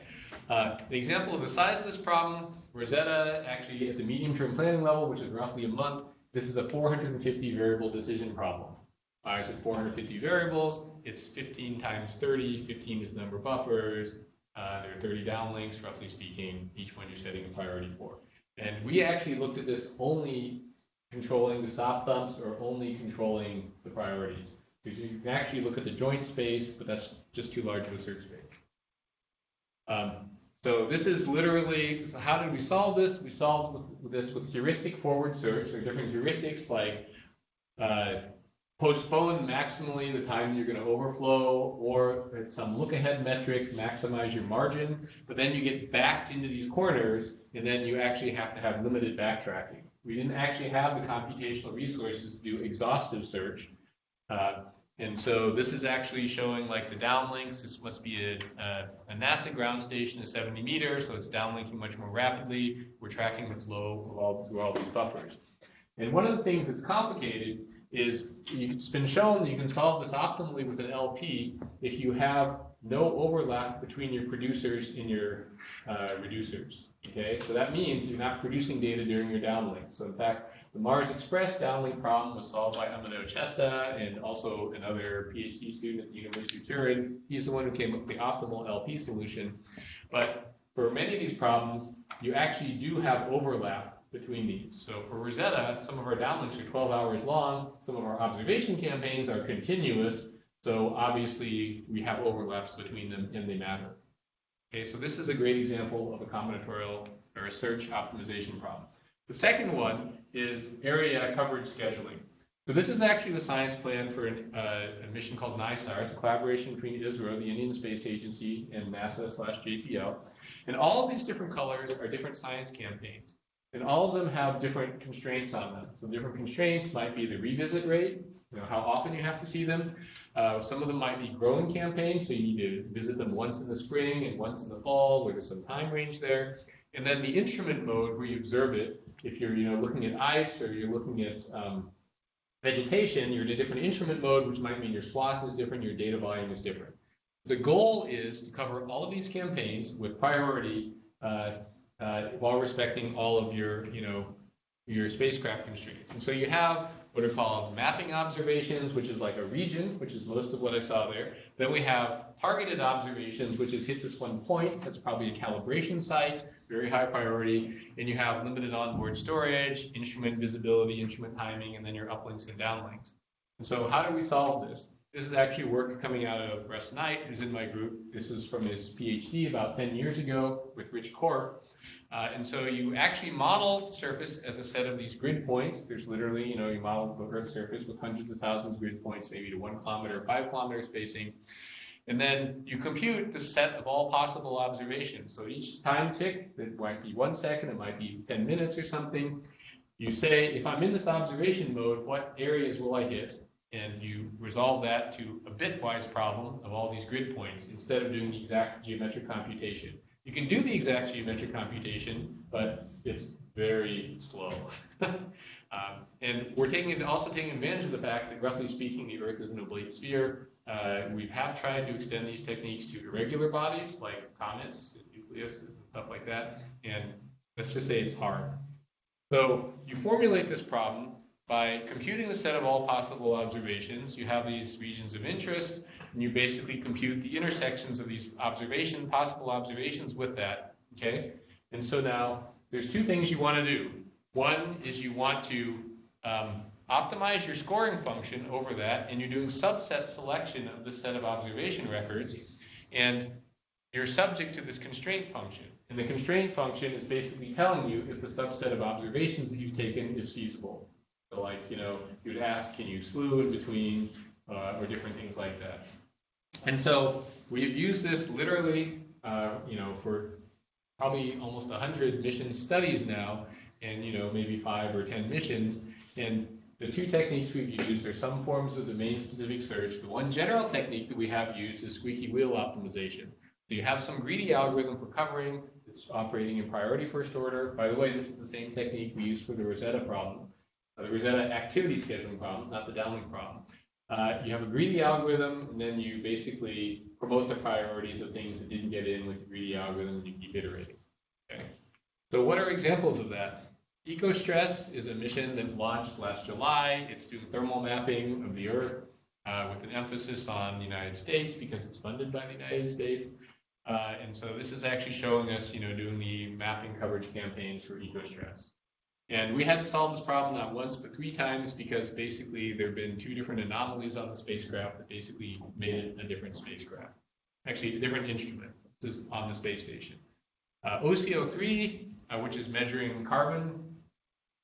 Uh, the example of the size of this problem, Rosetta actually at the medium-term planning level, which is roughly a month, this is a 450 variable decision problem. Is it 450 variables? It's 15 times 30. 15 is the number of buffers. Uh, there are 30 downlinks, roughly speaking, each one you're setting a priority for. And we actually looked at this only controlling the stop dumps or only controlling the priorities. Because you can actually look at the joint space, but that's just too large of a search space. Um, so this is literally, so how did we solve this? We solved this with heuristic forward search. Are different heuristics like uh, postpone maximally the time you're going to overflow, or at some look ahead metric, maximize your margin. But then you get backed into these corners, and then you actually have to have limited backtracking. We didn't actually have the computational resources to do exhaustive search. Uh, and so this is actually showing like the downlinks. This must be a, a, a, NASA ground station at 70 meters, so it's downlinking much more rapidly. We're tracking the flow all, through all these buffers. And one of the things that's complicated is it's been shown you can solve this optimally with an LP if you have no overlap between your producers and your uh, reducers. Okay, so that means you're not producing data during your downlink. So in fact, the Mars Express downlink problem was solved by Amedeo Cesta and also another PhD student at the University of Turin. He's the one who came up with the optimal LP solution. But for many of these problems, you actually do have overlap between these. So for Rosetta, some of our downlinks are 12 hours long. Some of our observation campaigns are continuous. So obviously, we have overlaps between them and they matter. Okay, so this is a great example of a combinatorial or a search optimization problem. The second one is area coverage scheduling. So this is actually the science plan for an, uh, a mission called NISAR. It's a collaboration between ISRO, the Indian Space Agency, and NASA slash JPL. And all of these different colors are different science campaigns. And all of them have different constraints on them. So different constraints might be the revisit rate, you know, how often you have to see them. Uh, some of them might be growing campaigns, so you need to visit them once in the spring and once in the fall, where there's some time range there. And then the instrument mode where you observe it, if you're you know looking at ice or you're looking at um, vegetation, you're in a different instrument mode, which might mean your swath is different, your data volume is different. The goal is to cover all of these campaigns with priority uh, uh, while respecting all of your you know your spacecraft constraints. And so you have what are called mapping observations, which is like a region, which is most of what I saw there. Then we have targeted observations, which is hit this one point. That's probably a calibration site very high priority, and you have limited onboard storage, instrument visibility, instrument timing, and then your uplinks and downlinks. And so how do we solve this? This is actually work coming out of Russ Knight, who's in my group. This was from his PhD about 10 years ago with Rich Korf. Uh, and so you actually model the surface as a set of these grid points. There's literally, you know, you model the Earth's surface with hundreds of thousands of grid points, maybe to one kilometer, five kilometer spacing. And then you compute the set of all possible observations. So each time tick, it might be one second, it might be 10 minutes or something. You say, if I'm in this observation mode, what areas will I hit? And you resolve that to a bitwise problem of all these grid points instead of doing the exact geometric computation. You can do the exact geometric computation, but it's very slow. (laughs) um, and we're taking also taking advantage of the fact that, roughly speaking, the Earth is an oblate sphere. Uh, we have tried to extend these techniques to irregular bodies like comets, and nucleus, and stuff like that. And let's just say it's hard. So you formulate this problem by computing the set of all possible observations. You have these regions of interest, and you basically compute the intersections of these observation, possible observations with that. Okay? And so now there's two things you want to do. One is you want to um, optimize your scoring function over that, and you're doing subset selection of the set of observation records, and you're subject to this constraint function. And the constraint function is basically telling you if the subset of observations that you've taken is feasible. So, like, you know, you'd ask, can you slew in between, uh, or different things like that. And so we've used this literally, uh, you know, for probably almost 100 mission studies now, and, you know, maybe five or 10 missions. And the two techniques we've used are some forms of domain-specific search. The one general technique that we have used is squeaky wheel optimization. So you have some greedy algorithm for covering that's operating in priority first order. By the way, this is the same technique we used for the Rosetta problem. The Rosetta activity scheduling problem, not the downlink problem. Uh, you have a greedy algorithm, and then you basically promote the priorities of things that didn't get in with the greedy algorithm, and you keep iterating. Okay. So what are examples of that? EcoStress is a mission that launched last July. It's doing thermal mapping of the Earth uh, with an emphasis on the United States because it's funded by the United States. Uh, and so this is actually showing us, you know, doing the mapping coverage campaigns for EcoStress. And we had to solve this problem not once but three times because basically there have been two different anomalies on the spacecraft that basically made it a different spacecraft. Actually, a different instrument. On the space station. Uh, OCO3, uh, which is measuring carbon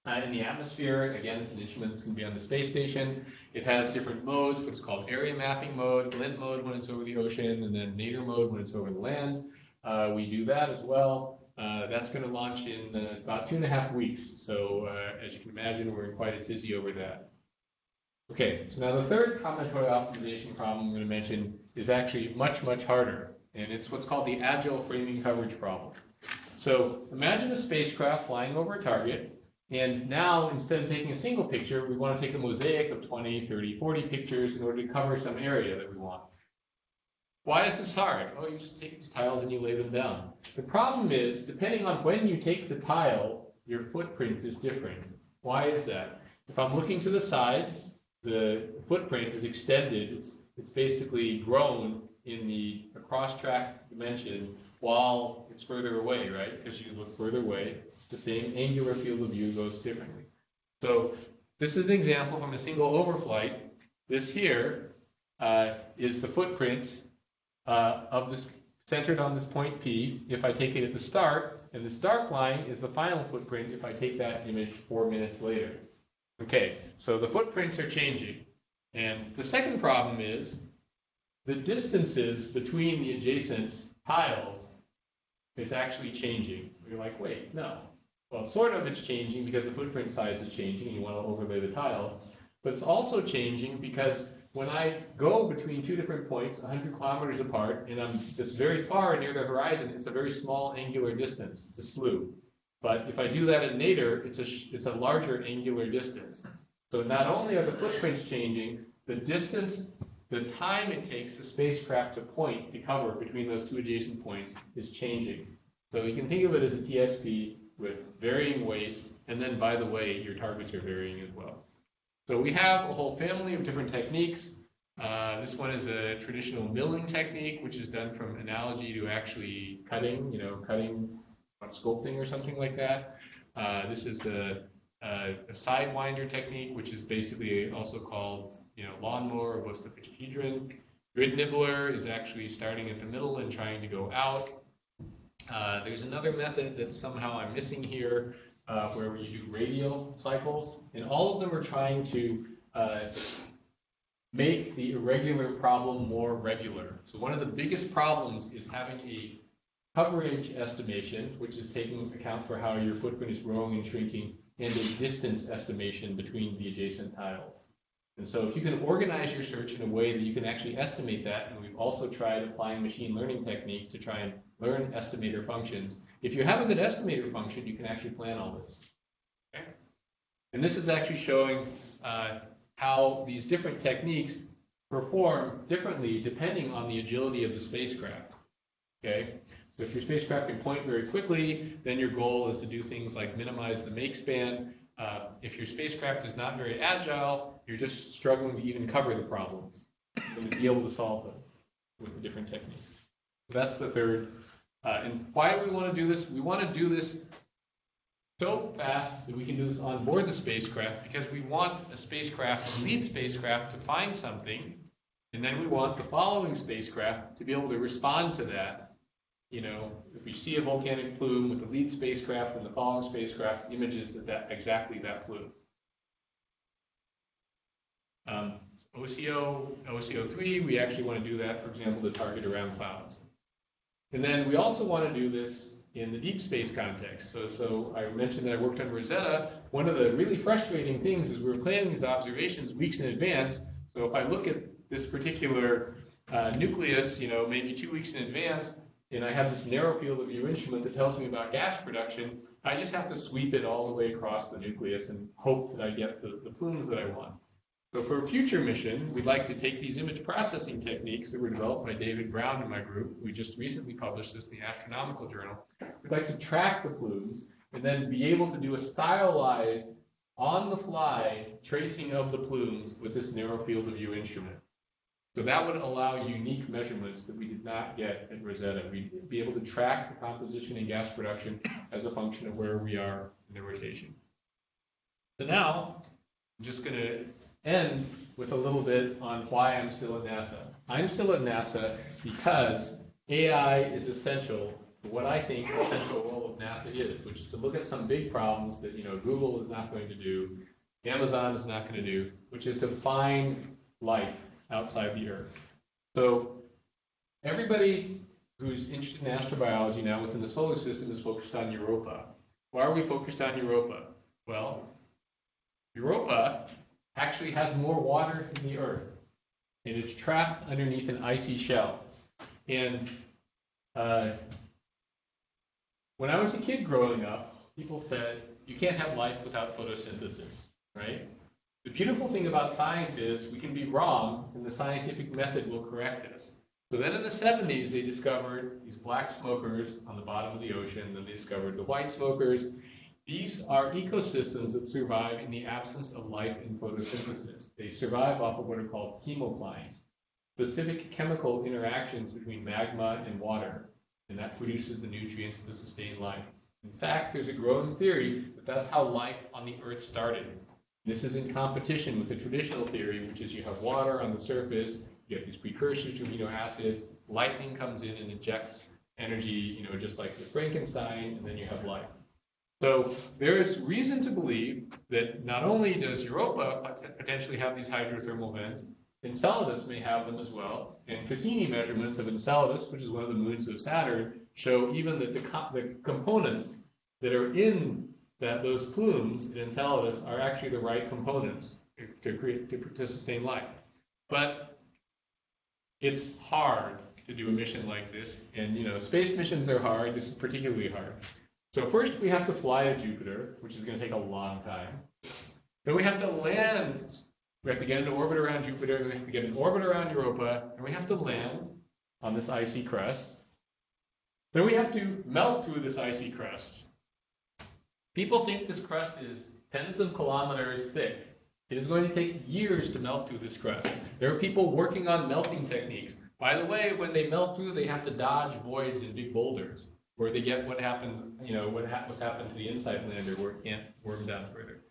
uh, in the atmosphere. Again, it's an instrument that's going to be on the space station. It has different modes, what's called area mapping mode, glint mode when it's over the ocean, and then nadir mode when it's over the land. Uh, we do that as well. Uh, that's going to launch in uh, about two and a half weeks. So uh, as you can imagine, we're in quite a tizzy over that. Okay, so now the third combinatorial optimization problem I'm going to mention is actually much, much harder. And it's what's called the agile framing coverage problem. So imagine a spacecraft flying over a target. And now, instead of taking a single picture, we want to take a mosaic of 20, 30, 40 pictures in order to cover some area that we want. Why is this hard? Oh, you just take these tiles and you lay them down. The problem is, depending on when you take the tile, your footprint is different. Why is that? If I'm looking to the side, the footprint is extended. It's, it's basically grown in the across track dimension while it's further away, right? Because you look further away, the same angular field of view goes differently. So this is an example from a single overflight. This here uh, is the footprint uh, of this centered on this point P if I take it at the start, and this dark line is the final footprint if I take that image four minutes later. Okay, so the footprints are changing. And the second problem is the distances between the adjacent tiles is actually changing. You're like, wait, no. Well, sort of it's changing because the footprint size is changing and you want to overlay the tiles. But it's also changing because when I go between two different points, 100 kilometers apart, and I'm, it's very far near the horizon, it's a very small angular distance. It's a slew. But if I do that in nadir, it's a, it's a larger angular distance. So not only are the footprints changing, the distance, the time it takes the spacecraft to point to cover between those two adjacent points is changing. So you can think of it as a TSP with varying weights, and then by the way, your targets are varying as well. So we have a whole family of different techniques. Uh, this one is a traditional milling technique, which is done from analogy to actually cutting, you know, cutting sculpting or something like that. Uh, this is the uh, a sidewinder technique, which is basically also called, you know, lawnmower or boustrophedon. Grid nibbler is actually starting at the middle and trying to go out. Uh, there's another method that somehow I'm missing here, uh, where you do radial cycles, and all of them are trying to uh, make the irregular problem more regular. So one of the biggest problems is having a coverage estimation, which is taking account for how your footprint is growing and shrinking, and a distance estimation between the adjacent tiles. And so if you can organize your search in a way that you can actually estimate that, and we've also tried applying machine learning techniques to try and learn estimator functions. If you have a good estimator function, you can actually plan all this. Okay? And this is actually showing uh, how these different techniques perform differently depending on the agility of the spacecraft. Okay? So if your spacecraft can point very quickly, then your goal is to do things like minimize the make span. Uh, if your spacecraft is not very agile, you're just struggling to even cover the problems and to be able to solve them with the different techniques. So that's the third uh, and why do we want to do this? We want to do this so fast that we can do this on board the spacecraft because we want a spacecraft, a lead spacecraft, to find something, and then we want the following spacecraft to be able to respond to that. You know, if we see a volcanic plume with the lead spacecraft and the following spacecraft, images of that exactly that plume. Um, OCO, OCO3, we actually want to do that, for example, to target around clouds. And then we also want to do this in the deep space context. So, so I mentioned that I worked on Rosetta. One of the really frustrating things is we were planning these observations weeks in advance. So if I look at this particular uh, nucleus, you know, maybe two weeks in advance, and I have this narrow field of view instrument that tells me about gas production, I just have to sweep it all the way across the nucleus and hope that I get the, the plumes that I want. So for a future mission, we'd like to take these image processing techniques that were developed by David Brown and my group. We just recently published this in the Astronomical Journal. We'd like to track the plumes and then be able to do a stylized, on the fly tracing of the plumes with this narrow field of view instrument. So that would allow unique measurements that we did not get at Rosetta. We'd be able to track the composition and gas production as a function of where we are in the rotation. So now, I'm just going to end with a little bit on why I'm still at NASA. I'm still at NASA because AI is essential for what I think the central role of NASA is, which is to look at some big problems that you know Google is not going to do, Amazon is not going to do, which is to find life outside the Earth. So everybody who's interested in astrobiology now within the solar system is focused on Europa. Why are we focused on Europa? Well, Europa actually has more water than the Earth, and it's trapped underneath an icy shell. And uh, when I was a kid growing up, people said you can't have life without photosynthesis, right? The beautiful thing about science is we can be wrong, and the scientific method will correct us. So then in the 70s, they discovered these black smokers on the bottom of the ocean. Then they discovered the white smokers. These are ecosystems that survive in the absence of life in photosynthesis. They survive off of what are called chemoclines, specific chemical interactions between magma and water, and that produces the nutrients to sustain life. In fact, there's a growing theory that that's how life on the Earth started. This is in competition with the traditional theory, which is you have water on the surface, you have these precursors to amino acids, lightning comes in and injects energy, you know, just like with Frankenstein, and then you have life. So there is reason to believe that not only does Europa potentially have these hydrothermal vents, Enceladus may have them as well. And Cassini measurements of Enceladus, which is one of the moons of Saturn, show even that the, co- the components that are in that those plumes in Enceladus are actually the right components to create to, to sustain life. But it's hard to do a mission like this, and you know, space missions are hard. This is particularly hard. So first we have to fly to Jupiter, which is going to take a long time. Then we have to land. We have to get into orbit around Jupiter. We have to get in orbit around Europa, and we have to land on this icy crust. Then we have to melt through this icy crust. People think this crust is tens of kilometers thick. It is going to take years to melt through this crust. There are people working on melting techniques. By the way, when they melt through, they have to dodge voids and big boulders, where they get what happened, you know, what ha- what's happened to the InSight lander, where it can't worm down further.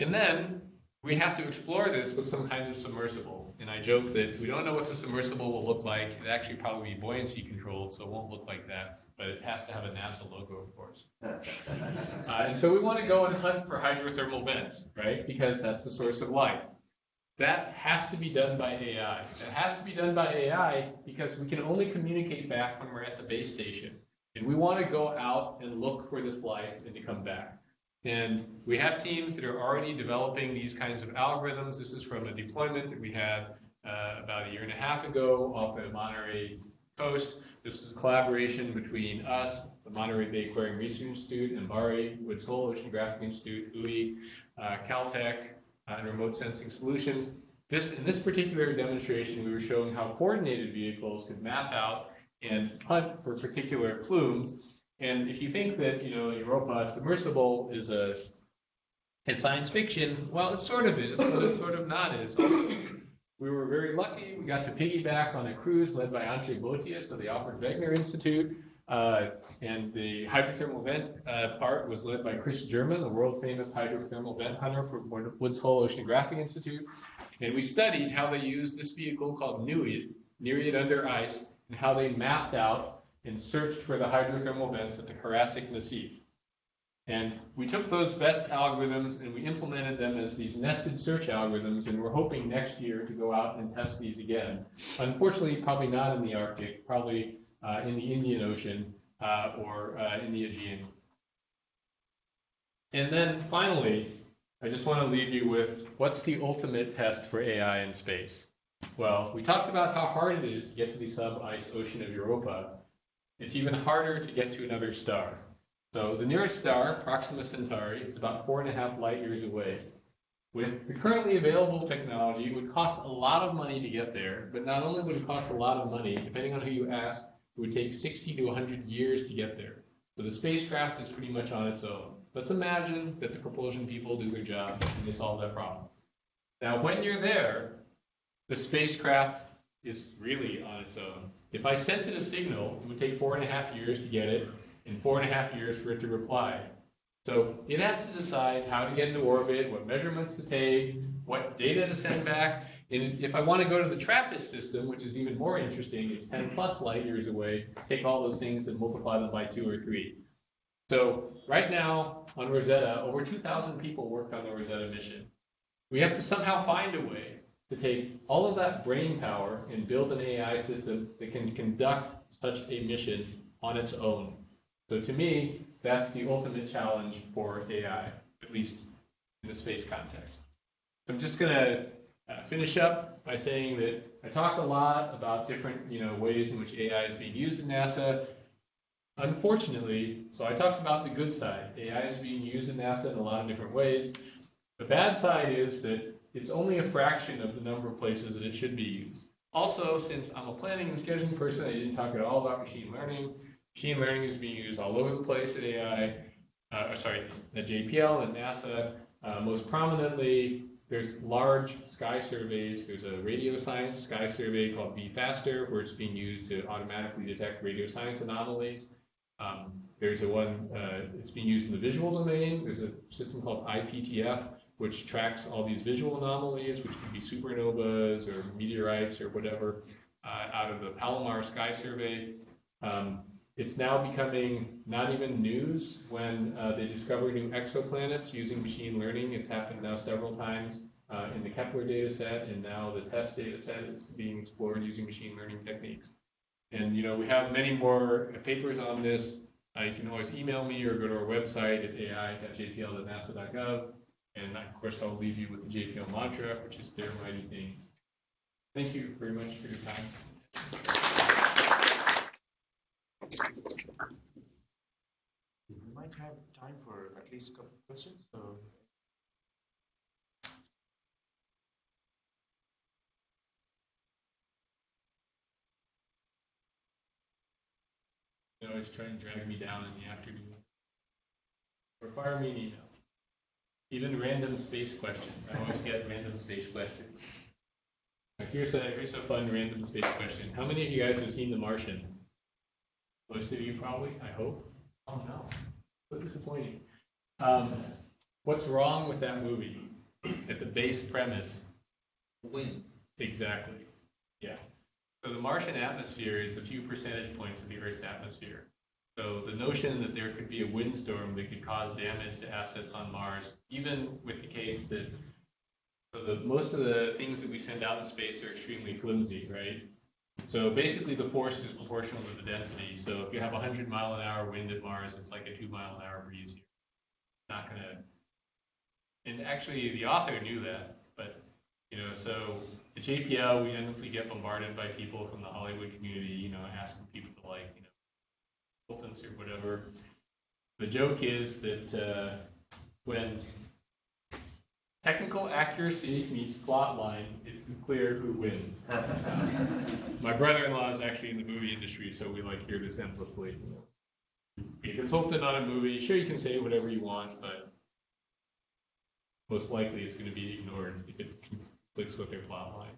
And then we have to explore this with some kind of submersible. And I joke that we don't know what the submersible will look like. It actually probably be buoyancy controlled, so it won't look like that. But it has to have a NASA logo, of course. (laughs) Uh, and so we want to go and hunt for hydrothermal vents, right? Because that's the source of life. That has to be done by AI. It has to be done by AI because we can only communicate back when we're at the base station. And we want to go out and look for this life and to come back. And we have teams that are already developing these kinds of algorithms. This is from a deployment that we had uh, about a year and a half ago off the Monterey coast. This is a collaboration between us, the Monterey Bay Aquarium Research Institute, and MBARI, Woods Hole Oceanographic Institute, UWI, uh, Caltech, uh, and Remote Sensing Solutions. This, in this particular demonstration, we were showing how coordinated vehicles could map out and hunt for particular plumes. And if you think that, you know, Europa submersible is a is science fiction, well, it sort of is, but it sort of not is. We were very lucky. We got to piggyback on a cruise led by Antje Boetius of the Alfred Wegener Institute. Uh, and the hydrothermal vent uh, part was led by Chris German, the world famous hydrothermal vent hunter from Woods Hole Oceanographic Institute. And we studied how they used this vehicle called Nereid, Nereid under ice, and how they mapped out and searched for the hydrothermal vents at the Jurassic Massif. And we took those best algorithms and we implemented them as these nested search algorithms, and we're hoping next year to go out and test these again. Unfortunately, probably not in the Arctic, probably uh, in the Indian Ocean uh, or uh, in the Aegean. And then finally, I just want to leave you with what's the ultimate test for AI in space? Well, we talked about how hard it is to get to the sub-ice ocean of Europa. It's even harder to get to another star. So the nearest star, Proxima Centauri, is about four and a half light years away. With the currently available technology, it would cost a lot of money to get there, but not only would it cost a lot of money, depending on who you ask, it would take 60 to 100 years to get there. So the spacecraft is pretty much on its own. Let's imagine that the propulsion people do their job and they solve that problem. Now, when you're there, the spacecraft is really on its own. If I sent it a signal, it would take four and a half years to get it, and four and a half years for it to reply. So it has to decide how to get into orbit, what measurements to take, what data to send back. And if I want to go to the TRAPPIST system, which is even more interesting, it's 10 plus light years away, take all those things and multiply them by two or three. So right now on Rosetta, over 2,000 people work on the Rosetta mission. We have to somehow find a way to take all of that brain power and build an AI system that can conduct such a mission on its own. So to me, that's the ultimate challenge for AI, at least in the space context. I'm just going to uh, finish up by saying that I talked a lot about different you know, ways in which AI is being used in NASA. Unfortunately, so I talked about the good side. AI is being used in NASA in a lot of different ways. The bad side is that it's only a fraction of the number of places that it should be used. Also, since I'm a planning and scheduling person, I didn't talk at all about machine learning. Machine learning is being used all over the place at AI, uh, sorry, at JPL and NASA. Uh, most prominently, there's large sky surveys. There's a radio science sky survey called V-FASTR, where it's being used to automatically detect radio science anomalies. Um, there's a one, uh, it's being used in the visual domain. There's a system called IPTF, which tracks all these visual anomalies, which could be supernovas or meteorites or whatever, uh, out of the Palomar Sky Survey. Um, it's now becoming not even news when uh, they discover new exoplanets using machine learning. It's happened now several times uh, in the Kepler data set, and now the TESS data set is being explored using machine learning techniques. And you know, we have many more papers on this. Uh, you can always email me or go to our website at ai.jpl.nasa.gov. And of course, I'll leave you with the JPL mantra, which is "Dare mighty things." Thank you very much for your time. We might have time for at least a couple of questions, so. They always try and drag me down in the afternoon. Or fire me an email. Even random space questions. I always get random space questions. Here's a, here's a fun random space question. How many of you guys have seen The Martian? Most of you probably, I hope. Oh no, so disappointing. Um, what's wrong with that movie? At the base premise, Wind. Exactly. Yeah. So the Martian atmosphere is a few percentage points of the Earth's atmosphere. So the notion that there could be a windstorm that could cause damage to assets on Mars, even with the case that so the, most of the things that we send out in space are extremely flimsy, right? So basically the force is proportional to the density. So if you have a 100 mile an hour wind at Mars, it's like a 2 mile an hour breeze here. Not to. And actually, the author knew that, but you know, so the JPL, we endlessly get bombarded by people from the Hollywood community, you know, asking people to like, you consultants or whatever. The joke is that uh, when technical accuracy meets plot line, it's clear who wins. My brother-in-law is actually in the movie industry, so we like hear this endlessly. Be a consultant on a movie, sure you can say whatever you want, but most likely it's going to be ignored if it conflicts with their plot line.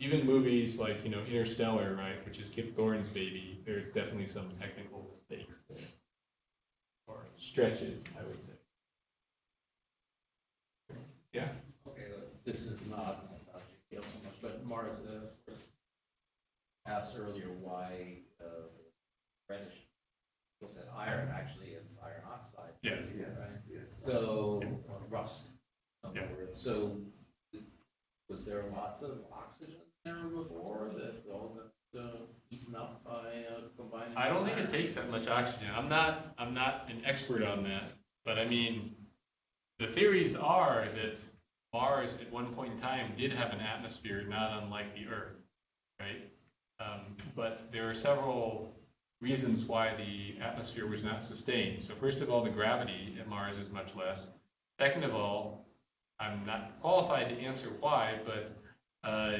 Even movies like, you know, Interstellar, right, which is Kip Thorne's baby, there's definitely some technical mistakes there. Or stretches, I would say. Yeah? Okay, this is not about JPL so much, but Mars uh, asked earlier why uh, reddish. He said iron, actually, it's iron oxide. Yes. Yes. Right? So, or rust. Yeah. So, was there lots of oxygen that got uh, eaten up by uh, combining? I don't think it takes that much oxygen. I'm not, I'm not an expert on that, but I mean, the theories are that Mars at one point in time did have an atmosphere not unlike the Earth, right? Um, but there are several reasons why the atmosphere was not sustained. So first of all, the gravity at Mars is much less. Second of all, I'm not qualified to answer why, but uh,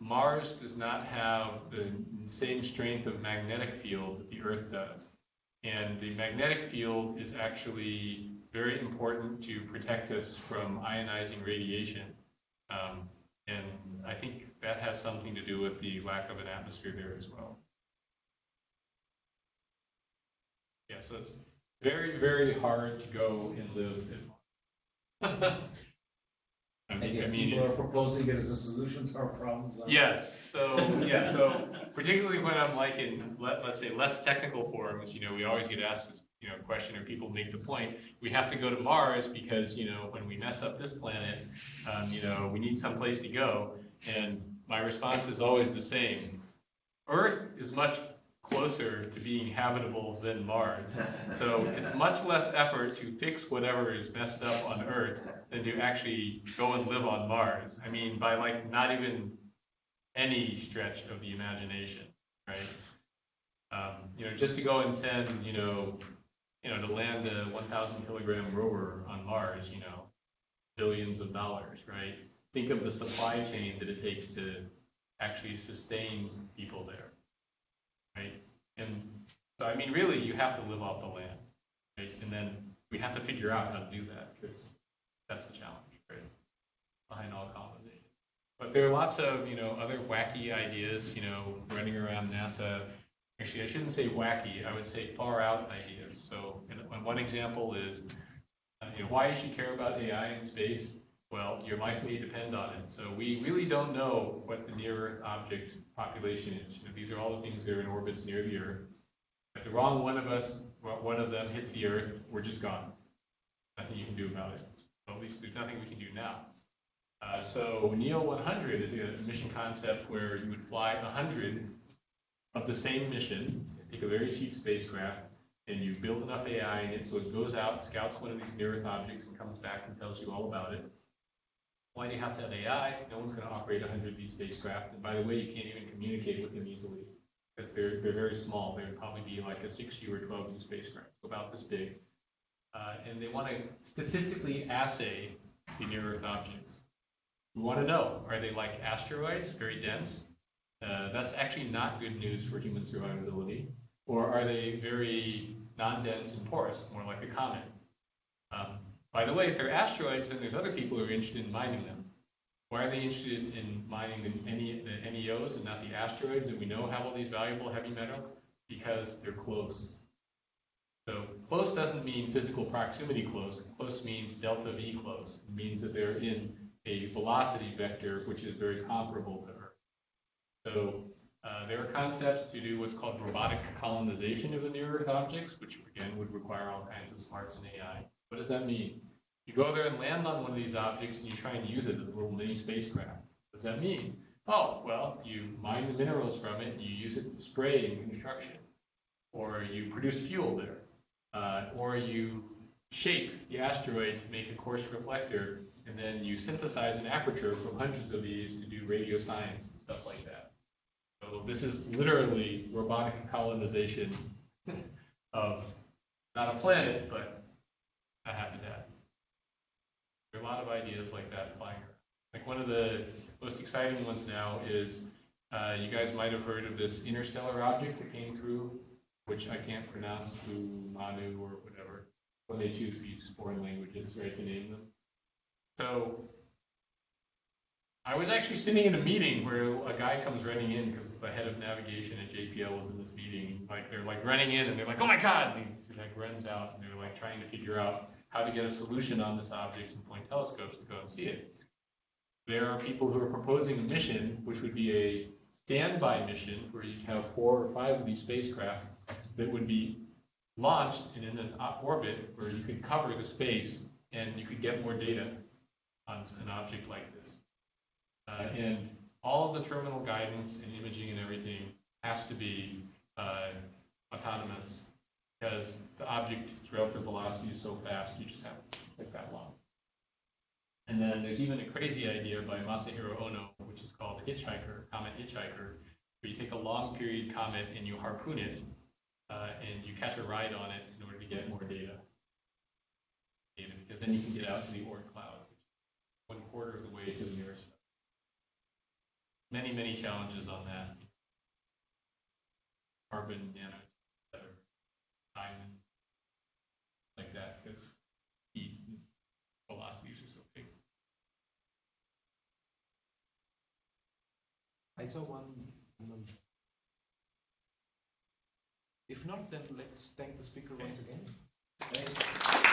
Mars does not have the same strength of magnetic field that the Earth does. And the magnetic field is actually very important to protect us from ionizing radiation. Um, and I think that has something to do with the lack of an atmosphere there as well. Yeah, so it's very, very hard to go and live in Mars. (laughs) I mean, I mean, people are it's- proposing it as a solution to our problems. on- Yes, so, (laughs) yeah, so particularly when I'm like in, let, let's say, less technical forums, you know, we always get asked this, you know, question or people make the point, we have to go to Mars because, you know, when we mess up this planet, um, you know, we need someplace to go. And my response is always the same. Earth is much closer to being habitable than Mars. So it's much less effort to fix whatever is messed up on Earth than to actually go and live on Mars. I mean, by like not even any stretch of the imagination, right? Um, you know, just to go and send, you know, you know, to land a 1,000 kilogram rover on Mars, you know, billions of dollars, right? Think of the supply chain that it takes to actually sustain people there, right? And so, I mean, really, you have to live off the land, right? And then we have to figure out how to do that because that's the challenge, right? Behind all colonization. But there are lots of, you know, other wacky ideas, you know, running around NASA. Actually, I shouldn't say wacky, I would say far out ideas. So, one example is, uh, you know, why should you should care about AI in space? Well, your life may depend on it. So we really don't know what the near-Earth object population is. You know, these are all the things that are in orbits near the Earth. If the wrong one of us, one of them hits the Earth, we're just gone. Nothing you can do about it. At least there's nothing we can do now. Uh, so NEO 100 is a mission concept where you would fly 100 of the same mission, take a very cheap spacecraft, and you build enough AI in it so it goes out, scouts one of these near-Earth objects, and comes back and tells you all about it. Why do you have to have AI? No one's going to operate 100 of these spacecraft. And by the way, you can't even communicate with them easily because they're, they're very small. They would probably be like a 6U or 12U spacecraft, about this big. Uh, and they want to statistically assay the near-Earth objects. We want to know, are they like asteroids, very dense? Uh, that's actually not good news for human survivability. Or are they very non-dense and porous, more like a comet? Um, by the way, if they're asteroids, then there's other people who are interested in mining them. Why are they interested in mining the, NE, the NEOs and not the asteroids that we know have all these valuable heavy metals? Because they're close. So close doesn't mean physical proximity close. Close means delta V close. It means that they're in a velocity vector which is very comparable to Earth. So uh, there are concepts to do what's called robotic colonization of the near Earth objects, which again would require all kinds of smarts and AI. What does that mean? You go there and land on one of these objects and you try and use it as a little mini spacecraft. What does that mean? Oh, well, you mine the minerals from it and you use it in spray in construction. Or you produce fuel there. Uh, or you shape the asteroids to make a coarse reflector and then you synthesize an aperture from hundreds of these to do radio science and stuff like that. So this is literally robotic colonization (laughs) of not a planet, but a habitat. There are a lot of ideas like that flying around. Like one of the most exciting ones now is uh, you guys might have heard of this interstellar object that came through, which I can't pronounce, Manu or whatever, when they choose these foreign languages, right, to name them. So I was actually sitting in a meeting where a guy comes running in because the head of navigation at JPL was in this meeting. Like they're like running in and they're like, "Oh my God!" And he like runs out and they're like trying to figure out how to get a solution on this object and point telescopes to go and see it. There are people who are proposing a mission, which would be a standby mission where you have four or five of these spacecraft that would be launched and in an orbit where you could cover the space and you could get more data on an object like this. Uh, and all of the terminal guidance and imaging and everything has to be uh, autonomous because the object's relative velocity is so fast, you just have to take that long. And then there's even a crazy idea by Masahiro Ono, which is called the hitchhiker, comet hitchhiker, where you take a long period comet and you harpoon it uh, and you catch a ride on it in order to get more data. Because then you can get out to the Oort cloud, one quarter of the way to the nearest. Many, many challenges on that. Carbon nano, diamond, like that, because heat velocities are so big. I saw one. If not, then let's thank the speaker once again.